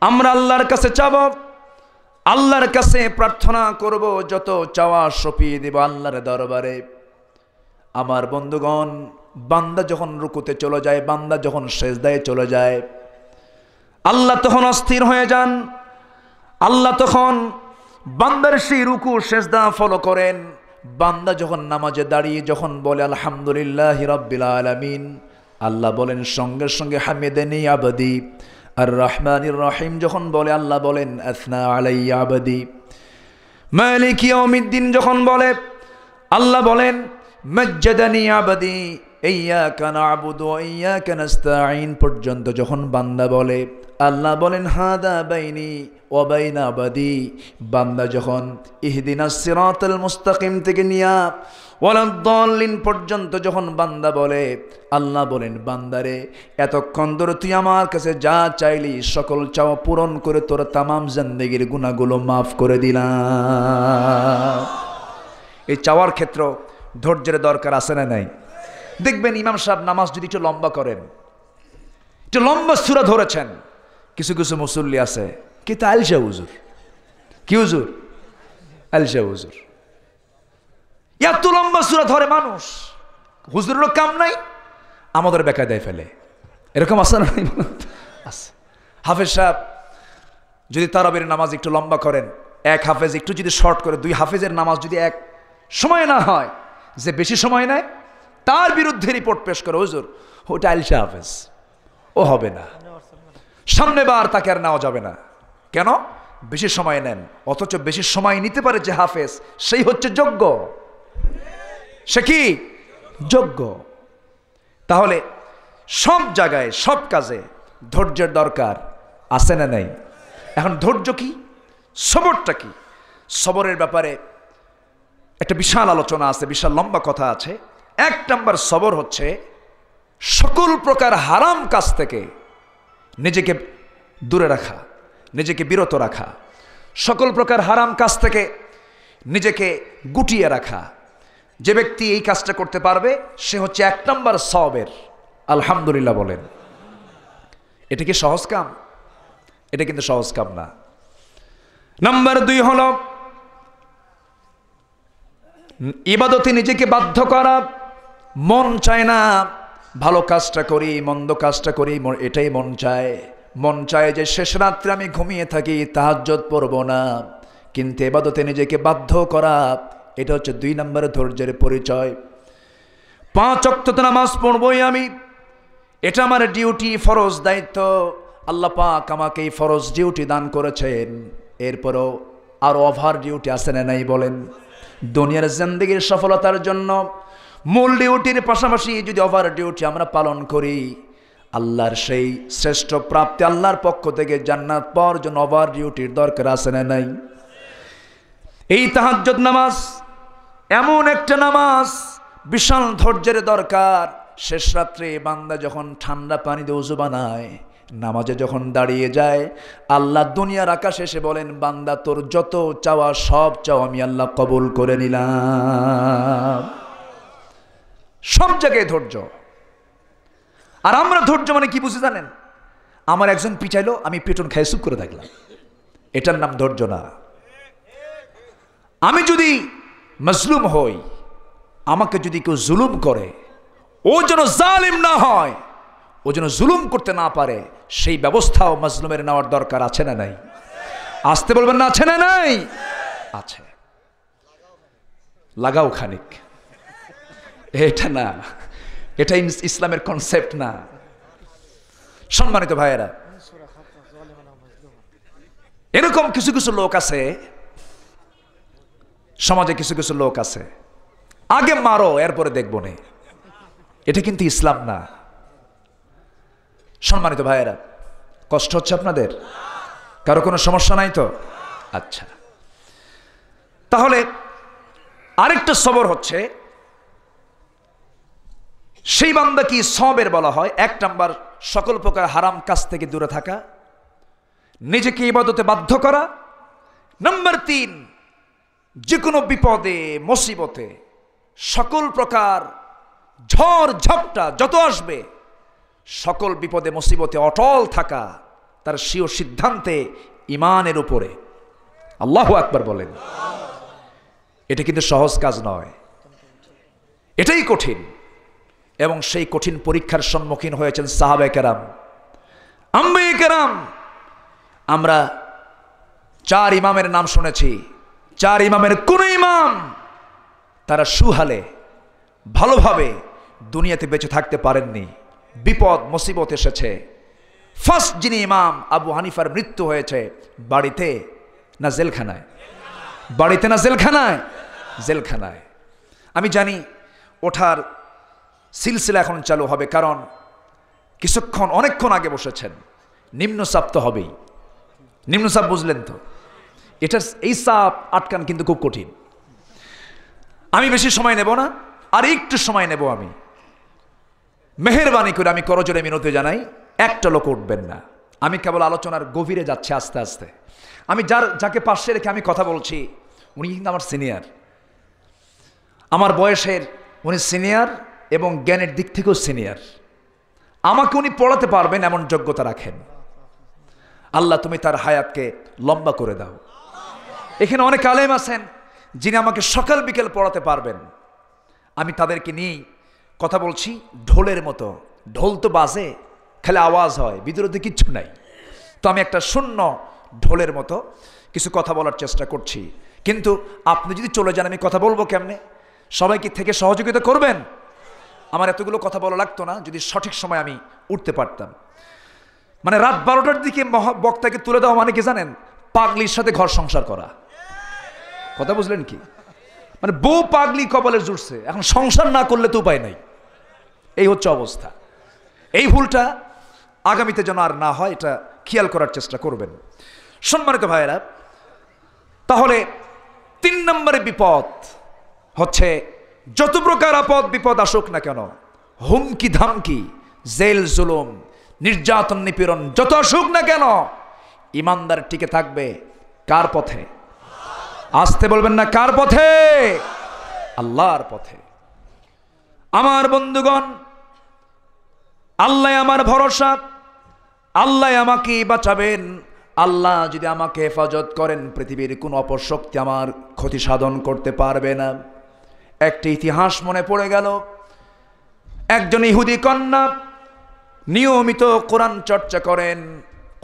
আমরা আল্লাহর কাছে চাব, আল্লাহর কাছে প্রার্থনা করব, যত চাওয়া সপিয়ে দেব আল্লাহর দরবারে। আমার বন্ধুগণ বান্দা যখন রুকুতে চলে যায়, বান্দা যখন সেজদায় চলে যায়, আল্লাহ তখন অস্থির হয়ে যান। আল্লাহ তখন বান্দার সেই রুকু, সেজদা ফলো করেন। বান্দা যখন নামাজে দাঁড়িয়ে যখন বলে, আলহামদুলিল্লাহ রব্বিল আলামিন আল্লাহ বলেন, সঙ্গে সঙ্গে হামিদেনি আবাদি। আর রহমানির রহিম যখন বলে, আল্লাহ বলেন, আসনা আলাই আবাদি। মালিক যখন বলে, আল্লাহ বলেন, মজ্জাদানি আবাদি। ইয়্যাকা না'বুদু ওয়া ইয়্যাকা নাস্তাঈন পর্যন্ত যখন বান্দা বলে, আল্লাহ বলেন বাইনি ওয়া বাইনা আবাদি। বান্দা যখন ইহদিনাস সিরাতাল মুস্তাকিম থেকে নিয়া ওয়ালাদ্দাল্লিন পর্যন্ত যখন বান্দা বলে, আল্লাহ বলেন, বান্দারে, এতক্ষণ ধরে তুই আমার কাছে যা চাইলি, সকল চাওয়া পূরণ করে তোর তামাম জিন্দেগির গুণাগুলো মাফ করে দিলাম এই চাওয়ার ক্ষেত্র ধৈর্যের দরকার আছে না নাই? দেখবেন ইমাম সাহেব নামাজ যদি একটু লম্বা করেন, একটু লম্বা সুরা ধরেছেন, কিছু কিছু মুসল্লি আছে, কিন্তু আলসা হুজুর। কি হুজুর? আলসা হুজুর। এত লম্বা সুরা ধরে মানুষ হুজুরেরও কাম নাই, আমাদের বেকা দেয় ফেলে। এরকম আছে না আছে। হাফেজ সাহেব, যদি তারাবের নামাজ একটু লম্বা করেন, এক হাফেজ একটু যদি শর্ট করে, দুই হাফেজের নামাজ যদি এক, সময় না হয়, যে বেশি সময় নেয় তার বিরুদ্ধে রিপোর্ট পেশ করে, হুজুর, ওটা আলসা হাফেজ। ও হবে না। সামনে বার তাকে আর নেওয়া যাবে না। কেন? বেশি সময় নেন, অথচ বেশি সময় নিতে পারে যে হাফেজ, সেই হচ্ছে যোগ্য। সে কি? যোগ্য। তাহলে সব জায়গায়, সব কাজে ধৈর্যের দরকার, আছে না নাই? এখন ধৈর্য কি? সবরটা কি? সবরের ব্যাপারে একটা বিশাল আলোচনা আছে, বিশাল লম্বা কথা আছে। এক নম্বর সবর হচ্ছে সকল প্রকার হারাম কাজ থেকে নিজেকে দূরে রাখা, নিজেকে বিরত রাখা, সকল প্রকার হারাম কাজ থেকে নিজেকে গুটিয়ে রাখা। যে ব্যক্তি এই কাজটা করতে পারবে, সে হচ্ছে এক নম্বর সবের। আলহামদুলিল্লাহ বলেন। এটা কি সহজ কাম? এটা কিন্তু সহজ কাম না। নাম্বার দুই হল, ইবাদতে নিজেকে বাধ্য করা মন চায় না, ভালো কাজটা করি, মন্দ কাজটা করি এটাই মন চায়। মন চায় যে শেষ রাত্রে আমি ঘুমিয়ে থাকি তাহাজ্জত পড়ব না। কিন্তু এবাদতে নিজেকে বাধ্য করা, এটা হচ্ছে দুই নম্বরের ধৈর্যের পরিচয়। পাঁচ অক্ত নামাজ পড়বই আমি। এটা আমার ডিউটি, ফরজ দায়িত্ব। আল্লাহ পাক আমাকে এই ফরজ ডিউটি দান করেছেন। এরপরও আর ওভার ডিউটি আছে না নাই বলেন। দুনিয়ার জিন্দগির সফলতার জন্য মূল ডিউটির পাশাপাশি যদি ওভার ডিউটি আমরা পালন করি, আল্লাহর সেই শ্রেষ্ঠ প্রাপ্তি আল্লাহর পক্ষ থেকে জান্নাত পাওয়ার জন্য ওভার ডিউটির দরকার আছে না নাই? এই তাহাজ্জুদ নামাজ, এমন একটা নামাজ বিশাল ধৈর্যের দরকার। শেষ রাত্রে বান্দা যখন ঠান্ডা পানিতে উজু বানায়, নামাজে যখন দাঁড়িয়ে যায়, আল্লাহ দুনিয়ার আকাশে এসে বলেন, বান্দা, তোর যত চাওয়া সব চাওয়া আমি আল্লাহ কবুল করে নিলাম। সব জায়গায় ধৈর্য। আর আমরা ধৈর্য মানে কি বুঝে জানেন? আমার একজন পিছাইলো আমি পেটন খাই চুপ করে থাকলাম। এটার নাম ধৈর্য না। আমি যদি মজলুম হই, আমাকে যদি কেউ জুলুম করে, ও যেন জালিম না হয়, ও যেন জুলুম করতে না পারে, সেই ব্যবস্থাও মজলুমের নেওয়ার দরকার আছে না নাই? আসতে বলবেন না, আছে না নাই? আছে। লাগাও খানিক। এটা না। এটা ইসলামের কনসেপ্ট না। সম্মানিত ভাইয়েরা, এরকম কিছু কিছু লোক আছে, সমাজে কিছু কিছু লোক আছে। আগে মারো, এরপরে দেখব নে। এটা কিন্তু ইসলাম না। সম্মানিত ভাইয়েরা, কষ্ট হচ্ছে আপনাদের? কারও কোনো সমস্যা নাই তো? আচ্ছা। তাহলে আরেকটা সবর হচ্ছে সেই বান্দা কি সবের বলা হয়। এক নাম্বার, সকল প্রকার হারাম কাজ থেকে দূরে থাকা। নিজেকে ইবাদতে বাধ্য করা। নাম্বার তিন যে কোনো বিপদে, মুসিবতে সকল প্রকার ঝড়, ঝাপটা যত আসবে, সকল বিপদে, মুসিবতে অটল থাকা তার স্বীয় সিদ্ধান্তে ইমানের উপরে। আল্লাহ আকবার বলেন। এটা কিন্তু সহজ কাজ নয়। এটাই কঠিন। এবং সেই কঠিন পরীক্ষার সম্মুখীন হয়েছেন সাহাবে কেরাম। আম্বে কেরাম, আমরা চার ইমামের নাম শুনেছি। চার ইমামের কোন ইমাম, তারা সুহালে, ভালোভাবে দুনিয়াতে বেঁচে থাকতে পারেননি। বিপদ, মুসিবত এসেছে। ফার্স্ট যিনি ইমাম, আবু হানিফার মৃত্যু হয়েছে বাড়িতে না জেলখানায়? বাড়িতে না জেলখানায়? জেলখানায়। আমি জানি ওঠার সিলসিলা এখন চালু হবে, কারণ কিছুক্ষণ, অনেকক্ষণ আগে বসেছেন। নিম্ন চাপ তো হবেই। নিম্ন চাপ বুঝলেন তো? এটা এই চাপ আটকান কিন্তু খুব কঠিন। আমি বেশি সময় নেব না, আর একটু সময় নেব আমি। মেহরবানি করে আমি করজোরে মিনতি জানাই, একটা লোক উঠবেন না। আমি কেবল আলোচনার গভীরে যাচ্ছি আস্তে আস্তে। আমি যার, যাকে পাশে রেখে আমি কথা বলছি, উনি কিন্তু আমার সিনিয়র। আমার বয়সের, উনি সিনিয়র এবং জ্ঞানের দিক থেকেও সিনিয়র। আমাকে উনি পড়াতে পারবেন এমন যোগ্যতা রাখেন। আল্লাহ, তুমি তার হায়াতকে লম্বা করে দাও। এখানে অনেক আলেম আছেন যিনি আমাকে সকাল বিকেল পড়াতে পারবেন। আমি তাদেরকে নিয়েই কথা বলছি, ঢোলের মতো। ঢোল তো বাজে, খালি আওয়াজ হয় বিদ্রোধে কিচ্ছু নাই। তো আমি একটা শূন্য ঢোলের মতো কিছু কথা বলার চেষ্টা করছি। কিন্তু আপনি যদি চলে যান, আমি কথা বলব কেমনে? সবাই কি থেকে সহযোগিতা করবেন? আমার এতগুলো কথা বলা লাগতো না, যদি সঠিক সময় আমি উঠতে পারতাম। মানে রাত বারোটার দিকে বক্তাকে তুলে দেওয়া মানে কি জানেন? পাগলির সাথে ঘর সংসার করা। কথা বুঝলেন কি? মানে বউ পাগলি কপালে জুড়ছে, এখন সংসার না করলে তো উপায় নাই। এই হচ্ছে অবস্থা। এই ভুলটা আগামীতে যেন আর না হয়, এটা খেয়াল করার চেষ্টা করবেন। সম্মানিত ভাইয়েরা, তাহলে তিন নম্বরে বিপদ হচ্ছে যত প্রকার আপদ বিপদ আসুক না কেন, হুমকি ধামকি, জেল জুলুম, নির্যাতন নিপীড়ন যত আসুক না কেন, ইমানদার টিকে থাকবে কার পথে? আসতে বলবেন না কার পথে? আল্লাহর পথে। আমার বন্ধুগণ, আল্লাহ আমার ভরসা, আল্লাহ আমাকে বাঁচাবেন। আল্লাহ যদি আমাকে হেফাজত করেন, পৃথিবীর কোন অপশক্তি আমার ক্ষতি সাধন করতে পারবে না। একটি ইতিহাস মনে পড়ে গেল। একজন ইহুদি কন্যা নিয়মিত কোরআন চর্চা করেন,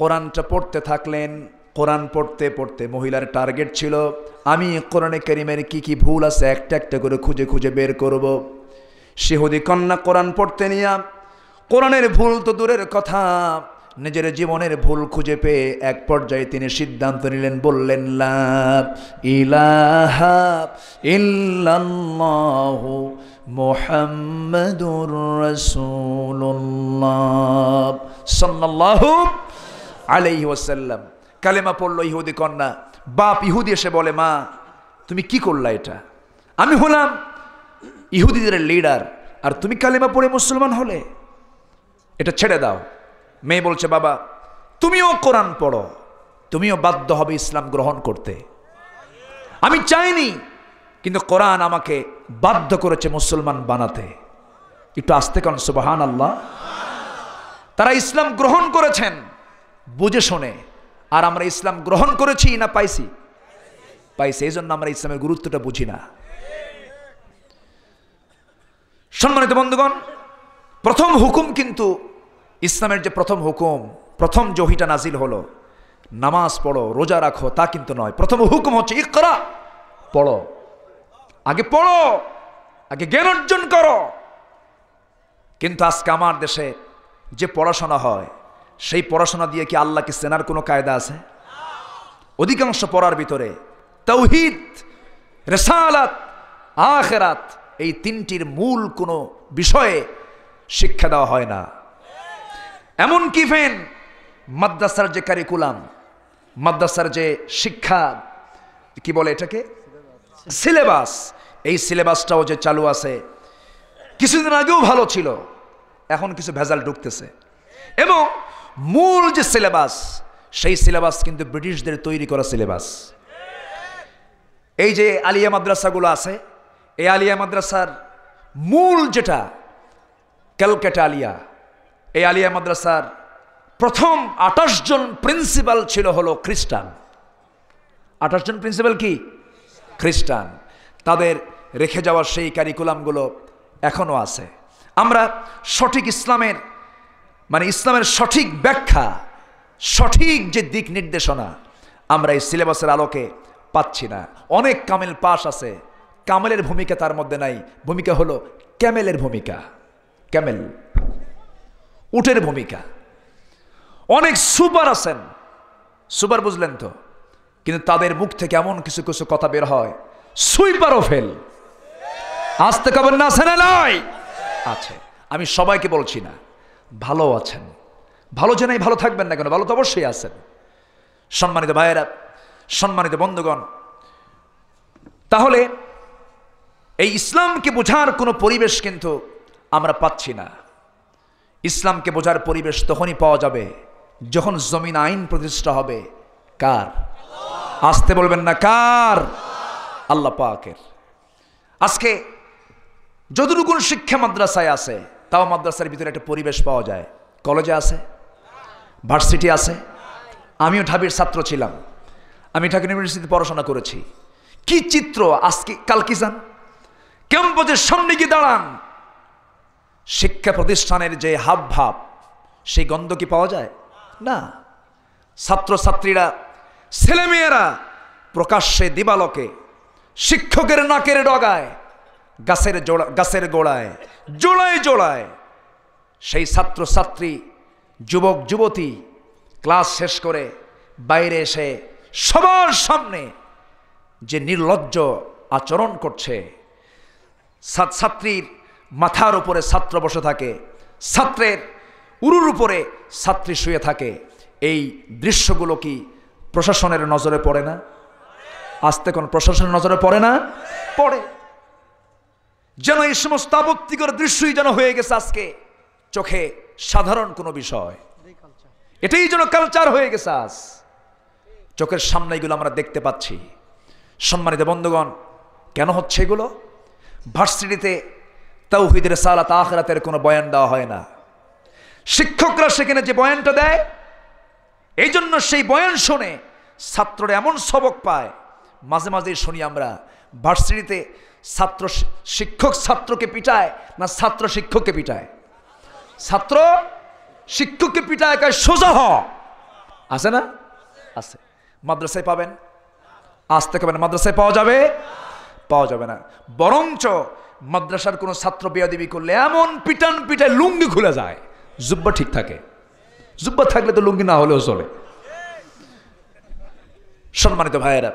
কোরআনটা পড়তে থাকলেন। কোরআন পড়তে পড়তে মহিলার টার্গেট ছিল, আমি কোরআনে করিমের কি কি ভুল আছে একটা একটা করে খুঁজে খুঁজে বের করব। সেহুদি কন্যা কোরআন পড়তে নিয়া, কোরআনের ভুল তো দূরের কথা নিজের জীবনের ভুল খুঁজে পেয়ে এক পর্যায়ে তিনি সিদ্ধান্ত নিলেন, বললেন, লা ইলাহা ইল্লাল্লাহু মুহাম্মাদুর রাসূলুল্লাহ সাল্লাল্লাহু আলাইহি ওয়াসাল্লাম। কালেমা পড়ল ইহুদি কন্যা। বাপ ইহুদি এসে বলে, মা, তুমি কি করলা এটা? আমি হলাম ইহুদিদের লিডার আর তুমি কালেমা পড়ে মুসলমান হলে? এটা ছেড়ে দাও। মেয়ে বলছে, বাবা, তুমিও কোরআন পড়ো, তুমিও বাধ্য হবে ইসলাম গ্রহণ করতে। আমি চাইনি, কিন্তু কোরআন আমাকে বাধ্য করেছে মুসলমান বানাতে। একটু আসতে কারণ সুবাহান আল্লাহ তারা ইসলাম গ্রহণ করেছেন, বুঝে শোনে, আর আমরা ইসলাম গ্রহণ করেছি না পাইছি? পাইছি এই জন্য আমরা ইসলামের গুরুত্বটা বুঝি না। সম্মানিত বন্ধুগণ, প্রথম হুকুম কিন্তু ইসলামের যে প্রথম হুকুম, প্রথম জহিটা নাজিল হলো, নামাজ পড়ো, রোজা রাখো, তা কিন্তু নয়। প্রথম হুকুম হচ্ছে ইকরা, পড়ো। আগে পড়ো, আগে জ্ঞান অর্জন করো। কিন্তু আজকে আমার দেশে যে পড়াশোনা হয়, সেই পড়াশোনা দিয়ে কি আল্লাহকে চেনার কোনো কায়দা আছে? অধিকাংশ পড়ার ভিতরে তৌহিদ, রেসালাত, আখেরাত, এই তিনটির মূল কোনো বিষয়ে শিক্ষা দেওয়া হয় না। এমন কি ফেন? মাদ্রাসার যে কারিকুলাম মাদ্রাসার যে শিক্ষা, কি বলে এটাকে? সিলেবাস এই সিলেবাসটাও যে চালু আছে, কিছুদিন আগেও ভালো ছিল, এখন কিছু ভেজাল ঢুকতেছে। এবং মূল যে সিলেবাস সেই সিলেবাস কিন্তু ব্রিটিশদের তৈরি করা সিলেবাস এই যে আলিয়া মাদ্রাসাগুলো আছে, এই আলিয়া মাদ্রাসার মূল যেটা, ক্যালকাটা আলিয়া এই আলিয়া মাদ্রাসার প্রথম আঠাশ জন প্রিন্সিপাল ছিল হলো খ্রিস্টান। আঠাশ জন প্রিন্সিপাল কি? খ্রিস্টান। তাদের রেখে যাওয়ার সেই কারিকুলামগুলো এখনও আছে। আমরা সঠিক ইসলামের মানে ইসলামের সঠিক ব্যাখ্যা, সঠিক যে দিক নির্দেশনা, আমরা এই সিলেবাসের আলোকে পাচ্ছি না। অনেক কামেল পাশ আছে। কামেলের ভূমিকা তার মধ্যে নাই। ভূমিকা হলো ক্যামেলের ভূমিকা। ক্যামেল। উটের ভূমিকা। অনেক সুপার আছেন। সুপার বুঝলেন তো? কিন্তু তাদের মুখ থেকে এমন কিছু কিছু কথা বের হয়। সুইপারও ফেল। আসতে কবেন না আছে না নয় আছে। আমি সবাইকে বলছি না ভালো আছেন। ভালো জেনেই ভালো থাকবেন না কেন? ভালো তো অবশ্যই আছেন। সম্মানিত ভাইয়েরা, সম্মানিত বন্ধুগণ, তাহলে এই ইসলামকে বোঝার কোনো পরিবেশ কিন্তু আমরা পাচ্ছি না। ইসলামকে বোঝার পরিবেশ তখনই পাওয়া যাবে যখন জমিন আইন প্রতিষ্ঠা হবে। কার? আসতে বলবেন না কার? আল্লাহ পাকের। আজকে যতটুকু শিক্ষা মাদ্রাসায় আছে, তাও মাদ্রাসার ভিতরে একটা পরিবেশ পাওয়া যায়। কলেজে আছে? ভার্সিটি আছে? আমিও ঢাবির ছাত্র ছিলাম। আমি ঢাকা ইউনিভার্সিটিতে পড়াশোনা করেছি। কি চিত্র? আজকে কাল কি ক্যাম্পাসের সামনে গিয়ে দাঁড়ান। শিক্ষা প্রতিষ্ঠানের যে হাব ভাব সেই গন্ধ কি পাওয়া যায়? না। ছাত্রছাত্রীরা, ছেলেমেয়েরা প্রকাশ্যে দিবালকে, শিক্ষকের নাকের ডগায়, গাছের জোড়া, গাছের গোড়ায়, জোড়ায় জোড়ায় সেই ছাত্রছাত্রী, যুবক, যুবতী ক্লাস শেষ করে বাইরে এসে সবার সামনে যে নির্লজ্জ আচরণ করছে ছাত- ছাত্রীর মাথার উপরে ছাত্র বসে থাকে, ছাত্রের উরুর উপরে ছাত্রী শুয়ে থাকে। এই দৃশ্যগুলো কি প্রশাসনের নজরে পড়ে না? আসতে কোন প্রশাসনের নজরে পড়ে না? পড়ে। যেন এই সমস্ত আপত্তিকর দৃশ্যই যেন হয়ে গেছে আজকে, চোখে সাধারণ কোনো বিষয়। এটাই যেন কালচার হয়ে গেছে আজ। চোখের সামনে এগুলো আমরা দেখতে পাচ্ছি। সম্মানিত বন্ধুগণ, কেন হচ্ছে এগুলো? ভার্সিটিতে তাওহিদের সালাত আখরাতের কোনো বয়ান দেওয়া হয় না। শিক্ষকরা সেখানে যে বয়ানটা দেয়, এই জন্য সেই বয়ান শুনে ছাত্ররা এমন সবক পায়। মাঝে মাঝে শুনি আমরা, ভার্সিটিতে ছাত্র শিক্ষক ছাত্রকে পিটায় না ছাত্র শিক্ষককে পিটায়? ছাত্র শিক্ষককে পিটায় কয়, সোজা হ। আছে না? আছে। মাদ্রাসায় পাবেন? আজ থেকে মানে মাদ্রাসায় পাওয়া যাবে? পাওয়া যাবে না। বরঞ্চ মাদ্রাসার কোনো ছাত্র বেয়াদিবি করলে এমন পিটান পিটায় লুঙ্গি খুলে যায়। জুব্বা ঠিক থাকে। জুব্বা থাকলে তো লুঙ্গি না হলেও চলে। সম্মানিত ভাইয়েরা,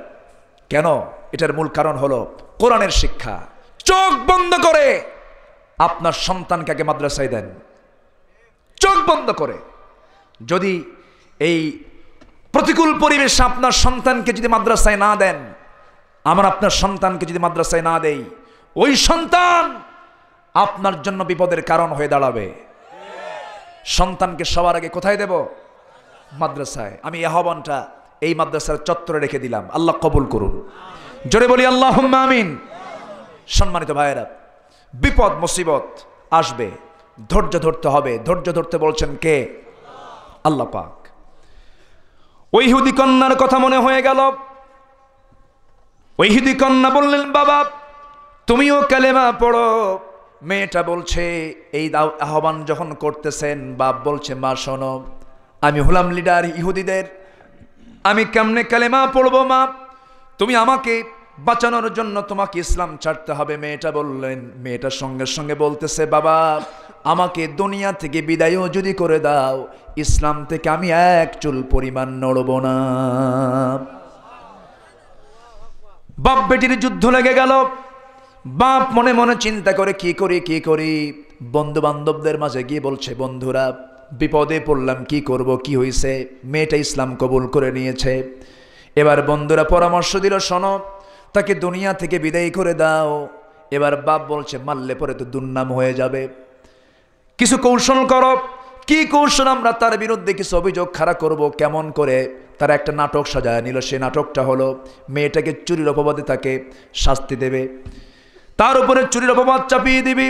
কেন? এটার মূল কারণ হলো কোরআনের শিক্ষা। চোখ বন্ধ করে আপনার সন্তানকে আগে মাদ্রাসায় দেন। চোখ বন্ধ করে। যদি এই প্রতিকূল পরিবেশে আপনার সন্তানকে যদি মাদ্রাসায় না দেন, আমার আপনার সন্তানকে যদি মাদ্রাসায় না দেই ওই সন্তান আপনার জন্য বিপদের কারণ হয়ে দাঁড়াবে। সন্তানকে সবার আগে কোথায় দেব? মাদ্রাসায়। আমি আহ্বানটা এই মাদ্রাসার চত্বরে রেখে দিলাম। আল্লাহ কবুল করুন। জোরে বলি আল্লাহ আমিন। সম্মানিত ভাইয়েরা, বিপদ, মুসিবত আসবে। ধৈর্য ধরতে হবে। ধৈর্য ধরতে বলছেন কে? আল্লাহ পাক। ওই হুদি কন্যার কথা মনে হয়ে গেল। ওই হুদি কন্যা বললেন, বাবা তুমিও কালেমা পড়ো। মেয়েটা বলছে, এই আহ্বান যখন করতেছেন, বাপ বলছে, মা, শোনো, আমি হলাম লিডার ইহুদিদের। আমি কেমনে কালেমা পড়ব, মা? তুমি আমাকে বাঁচানোর জন্য তোমাকে ইসলাম ছাড়তে হবে। মেয়েটা বললেন মেয়েটার সঙ্গে সঙ্গে বলতেছে, বাবা, আমাকে দুনিয়া থেকে বিদায়ও যদি করে দাও, ইসলাম থেকে আমি এক চুল পরিমাণ নড়ব না। বাপ বেটির যুদ্ধ লেগে গেল। বাপ মনে মনে চিন্তা করে, কি করি কি করি? বন্ধু বান্ধবদের মাঝে গিয়ে বলছে, বন্ধুরা, বিপদে পড়লাম, কি করব, কি হয়েছে মেয়েটা ইসলাম কবুল করে নিয়েছে। এবার বন্ধুরা পরামর্শ দিল, শোনো, তাকে দুনিয়া থেকে বিদায় করে দাও। এবার বাপ বলছে, মারলে পরে তো দুর্নাম হয়ে যাবে। কিছু কৌশল করো। কি কৌশল আমরা তার বিরুদ্ধে কিছু অভিযোগ খাড়া করব, কেমন করে? তারা একটা নাটক সাজায় নিল সে নাটকটা হলো, মেয়েটাকে চুরির অপবাদে তাকে শাস্তি দেবে। তার উপরে চুরির অপবাদ চাপিয়ে দিবি।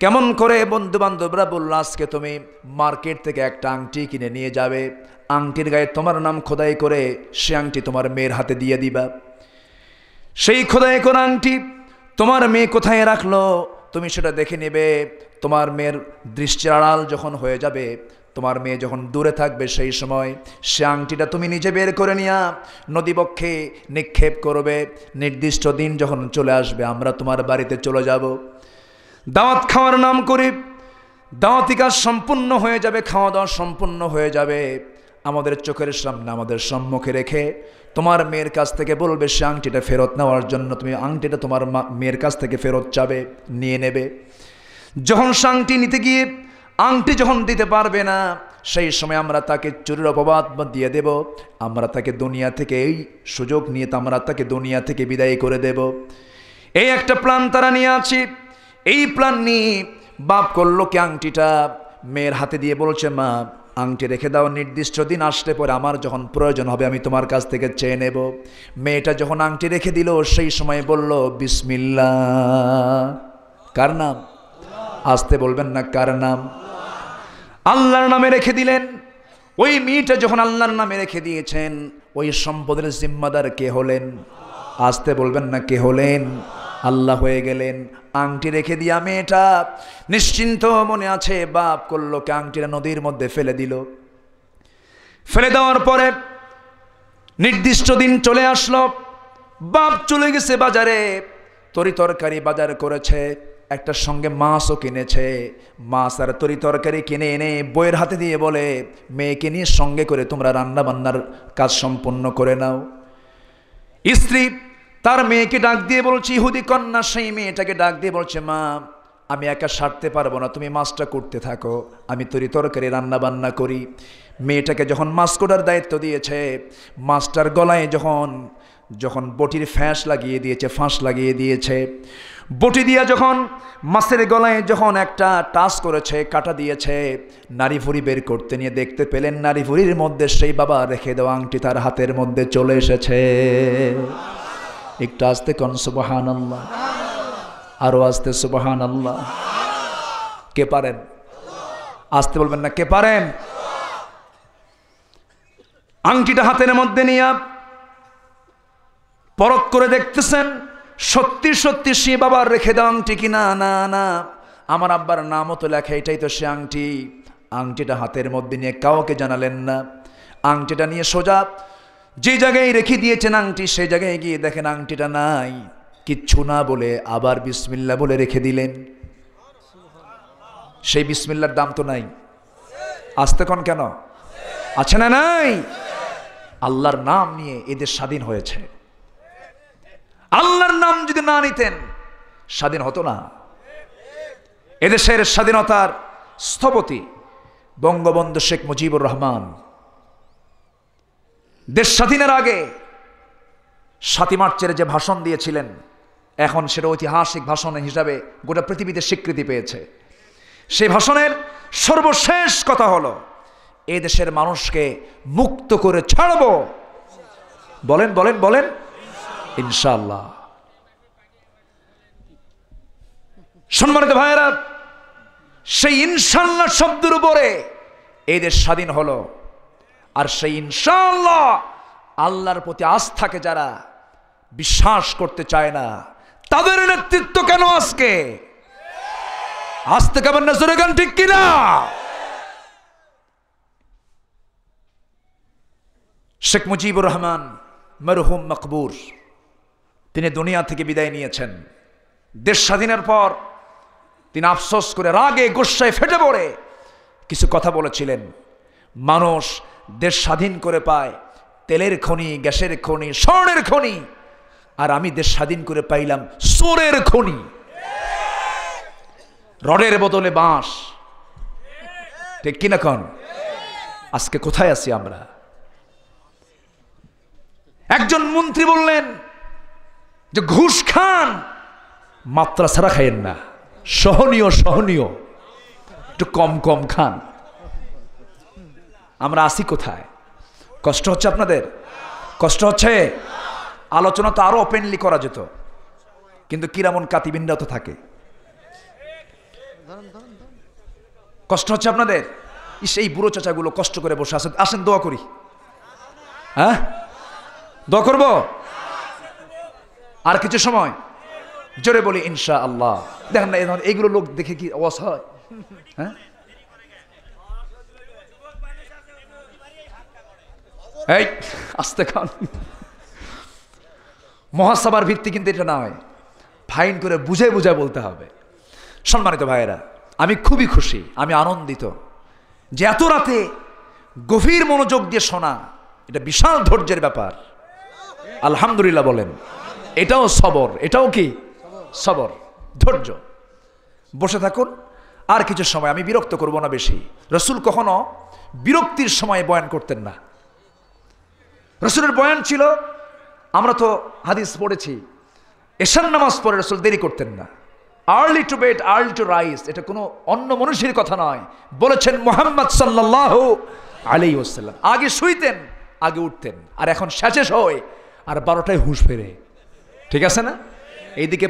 কেমন করে বন্ধু বান্ধবরা বলল, আজকে তুমি মার্কেট থেকে একটা আংটি কিনে নিয়ে যাবে। আংটির গায়ে তোমার নাম খোদাই করে সে আংটি তোমার মেয়ের হাতে দিয়ে দিবা। সেই খোদাই করা আংটি তোমার মেয়ে কোথায় রাখল? তুমি সেটা দেখে নেবে। তোমার মেয়ের দৃষ্টির আড়াল যখন হয়ে যাবে তোমার মেয়ে যখন দূরে থাকবে সেই সময় সে আংটিটা তুমি নিজে বের করে নিয়া নদীবক্ষে নিক্ষেপ করবে। নির্দিষ্ট দিন যখন চলে আসবে, আমরা তোমার বাড়িতে চলে যাব। দাওয়াত খাওয়ার নাম করে দাওয়াতি কাজ সম্পূর্ণ হয়ে যাবে খাওয়া দাওয়া সম্পূর্ণ হয়ে যাবে। আমাদের চোখের সামনে আমাদের সম্মুখে রেখে তোমার মেয়ের কাছ থেকে বলবে, সে আংটিটা ফেরত নেওয়ার জন্য তুমি আংটিটা তোমার মেয়ের কাছ থেকে ফেরত চাবে নিয়ে নেবে। যখন সে নিতে গিয়ে আংটি যখন দিতে পারবে না, সেই সময় আমরা তাকে চুরির অপবাদ দিয়ে দেব। আমরা তাকে দুনিয়া থেকে এই সুযোগ নিয়ে আমরা তাকে দুনিয়া থেকে বিদায় করে দেব। এই একটা প্ল্যান তারা নিয়ে আছি। এই প্ল্যান নিয়ে বাপ করল কি আংটিটা? মেয়ের হাতে দিয়ে বলছে, মা, আংটি রেখে দাও, নির্দিষ্ট দিন আসলে পরে আমার যখন প্রয়োজন হবে আমি তোমার কাছ থেকে চেয়ে নেব। মেয়েটা যখন আংটি রেখে দিল, সেই সময় বলল বিসমিল্লা কার নাম? আসতে বলবেন না কার নাম? আল্লাহর নামে রেখে দিলেন। ওই মেয়েটা যখন আল্লাহর নামে রেখে দিয়েছেন, ওই সম্পদের জিম্মাদার কে হলেন? আসতে বলবেন না কে হলেন? আল্লাহ হয়ে গেলেন। আংটি রেখে দিয়া মেয়েটা নিশ্চিন্ত মনে আছে, বাপ করল কে আংটিটা নদীর মধ্যে ফেলে দিল। ফেলে দেওয়ার পরে নির্দিষ্ট দিন চলে আসলো। বাপ চলে গেছে বাজারে, তরি তরকারি বাজার করেছে। একটা সঙ্গে মাছও কিনেছে। মাছ আর তরি তরকারি কিনে এনে বইয়ের হাতে দিয়ে বলে, মেয়েকে নিয়ে সঙ্গে করে তোমরা রান্না বান্নার কাজ সম্পন্ন করে নাও। স্ত্রী তার মেয়েকে ডাক দিয়ে বলছে, ইহুদি কন্যা, সেই মেয়েটাকে ডাক দিয়ে বলছে, মা, আমি একা সারতে পারব না, তুমি মাছটা করতে থাকো, আমি তরি তরকারি রান্না বান্না করি। মেয়েটাকে যখন মাছ কোটার দায়িত্ব দিয়েছে, মাছটার গলায় যখন যখন বটির ফ্যাঁস লাগিয়ে দিয়েছে, ফাঁস লাগিয়ে দিয়েছে বটি দিয়া যখন মাছের গলায় যখন একটা টাচ করেছে, কাটা দিয়েছে নারী ভুড়ি বের করতে নিয়ে দেখতে পেলেন নারী ভুড়ির মধ্যে সেই বাবা রেখে দেওয়া আংটি তার হাতের মধ্যে চলে এসেছে। একটু আসতে কন সুবাহান আল্লাহ আরও আসতে সুবাহান আল্লাহ কে পারেন? আসতে বলবেন না, কে পারেন? আংটিটা হাতের মধ্যে নিয়ে পরক করে দেখতেছেন। সত্যি সত্যি সে বাবার রেখে দাও আংটি কি? না না না। আমার আব্বার নামও তো লেখা, এটাই তো সে আংটি। আংটিটা হাতের মধ্যে নিয়ে কাউকে জানালেন না। আংটিটা নিয়ে সোজা যে জায়গায় রেখে দিয়েছেন আংটি সেই জায়গায় গিয়ে দেখেন আংটিটা নাই। কিচ্ছু না বলে আবার বিসমিল্লা বলে রেখে দিলেন। সেই বিসমিল্লার দাম তো নাই। আসতে কন কেন? আছে না নাই? আল্লাহর নাম নিয়ে এদের স্বাধীন হয়েছে। আল্লাহর নাম যদি না নিতেন, স্বাধীন হতো না। এদেশের স্বাধীনতার স্থপতি বঙ্গবন্ধু শেখ মুজিবুর রহমান। দেশ স্বাধীনের আগে সাতই মার্চের যে ভাষণ দিয়েছিলেন, এখন সেটা ঐতিহাসিক ভাষণ হিসাবে গোটা পৃথিবীতে স্বীকৃতি পেয়েছে। সেই ভাষণের সর্বশেষ কথা হলো, এ দেশের মানুষকে মুক্ত করে ছাড়ব। বলেন বলেন বলেন। ইনশাল্লাহ সম্মানিত ভাইয়েরা, সেই ইনশাল্লাহ শব্দের উপরে এই দেশ স্বাধীন হলো। আর সেই ইনশাল্লাহ আল্লাহর প্রতি আস্থাকে যারা বিশ্বাস করতে চায় না, তাদের নেতৃত্ব কেন আজকে? আসতে কেমন না জোরে গান ঠিক কিনা? শেখ মুজিবুর রহমান, মরহুম মকবুর। তিনি দুনিয়া থেকে বিদায় নিয়েছেন। দেশ স্বাধীনের পর তিনি আফসোস করে রাগে গোসায় ফেটে পড়ে কিছু কথা বলেছিলেন। মানুষ দেশ স্বাধীন করে পায়, তেলের খনি, গ্যাসের খনি, স্বর্ণের খনি, আর আমি দেশ স্বাধীন করে পাইলাম সোরের খনি। রডের বদলে বাঁশ। ঠিক কিনা কন? আজকে কোথায় আছি আমরা? একজন মন্ত্রী বললেন যে ঘুষ খান, মাত্রা ছাড়া খাইয়েন না। সহনীয় সহনীয়। একটু কম কম খান। আমরা আসি কোথায়? কষ্ট হচ্ছে আপনাদের? কষ্ট হচ্ছে? আলোচনা তো আরও ওপেনলি করা যেত। কিন্তু কিরামন কাতিবিনরাও তো থাকে। কষ্ট হচ্ছে আপনাদের? সেই বুড়ো চাচাগুলো কষ্ট করে বসে আসেন আসেন, দোয়া করি। হ্যাঁ? দোয়া করব? আর কিছু সময়? জোরে বলি ইনশা আল্লাহ দেখেন না ধরনের এইগুলো লোক দেখে কি অবস্থা হয়? হ্যাঁ? এই, আস্তে খান মহাসভার ভিত্তি কিন্তু এটা নয়। ফাইন করে বুঝে বুঝে বলতে হবে। সম্মানিত ভাইয়েরা, আমি খুবই খুশি, আমি আনন্দিত যে এত রাতে গভীর মনোযোগ দিয়ে শোনা, এটা বিশাল ধৈর্যের ব্যাপার। আলহামদুলিল্লাহ বলেন। এটাও সবর, এটাও কি? সবর, ধৈর্য। বসে থাকুন, আর কিছু সময়, আমি বিরক্ত করব না বেশি। রসুল কখনো বিরক্তির সময় বয়ান করতেন না। রসুলের বয়ান ছিল, আমরা তো হাদিস পড়েছি এশান নামাজ পরে রসুল দেরি করতেন না। Early to bed, early to rise এটা কোনো অন্য মনুষ্যের কথা নয়। বলেছেন মোহাম্মদ সাল্লাহ আলী আগে শুইতেন, আগে উঠতেন, আর এখন শেষে হয় আর বারোটায় হুঁশ ফেরে। ঠিক আছে না? এইদিকে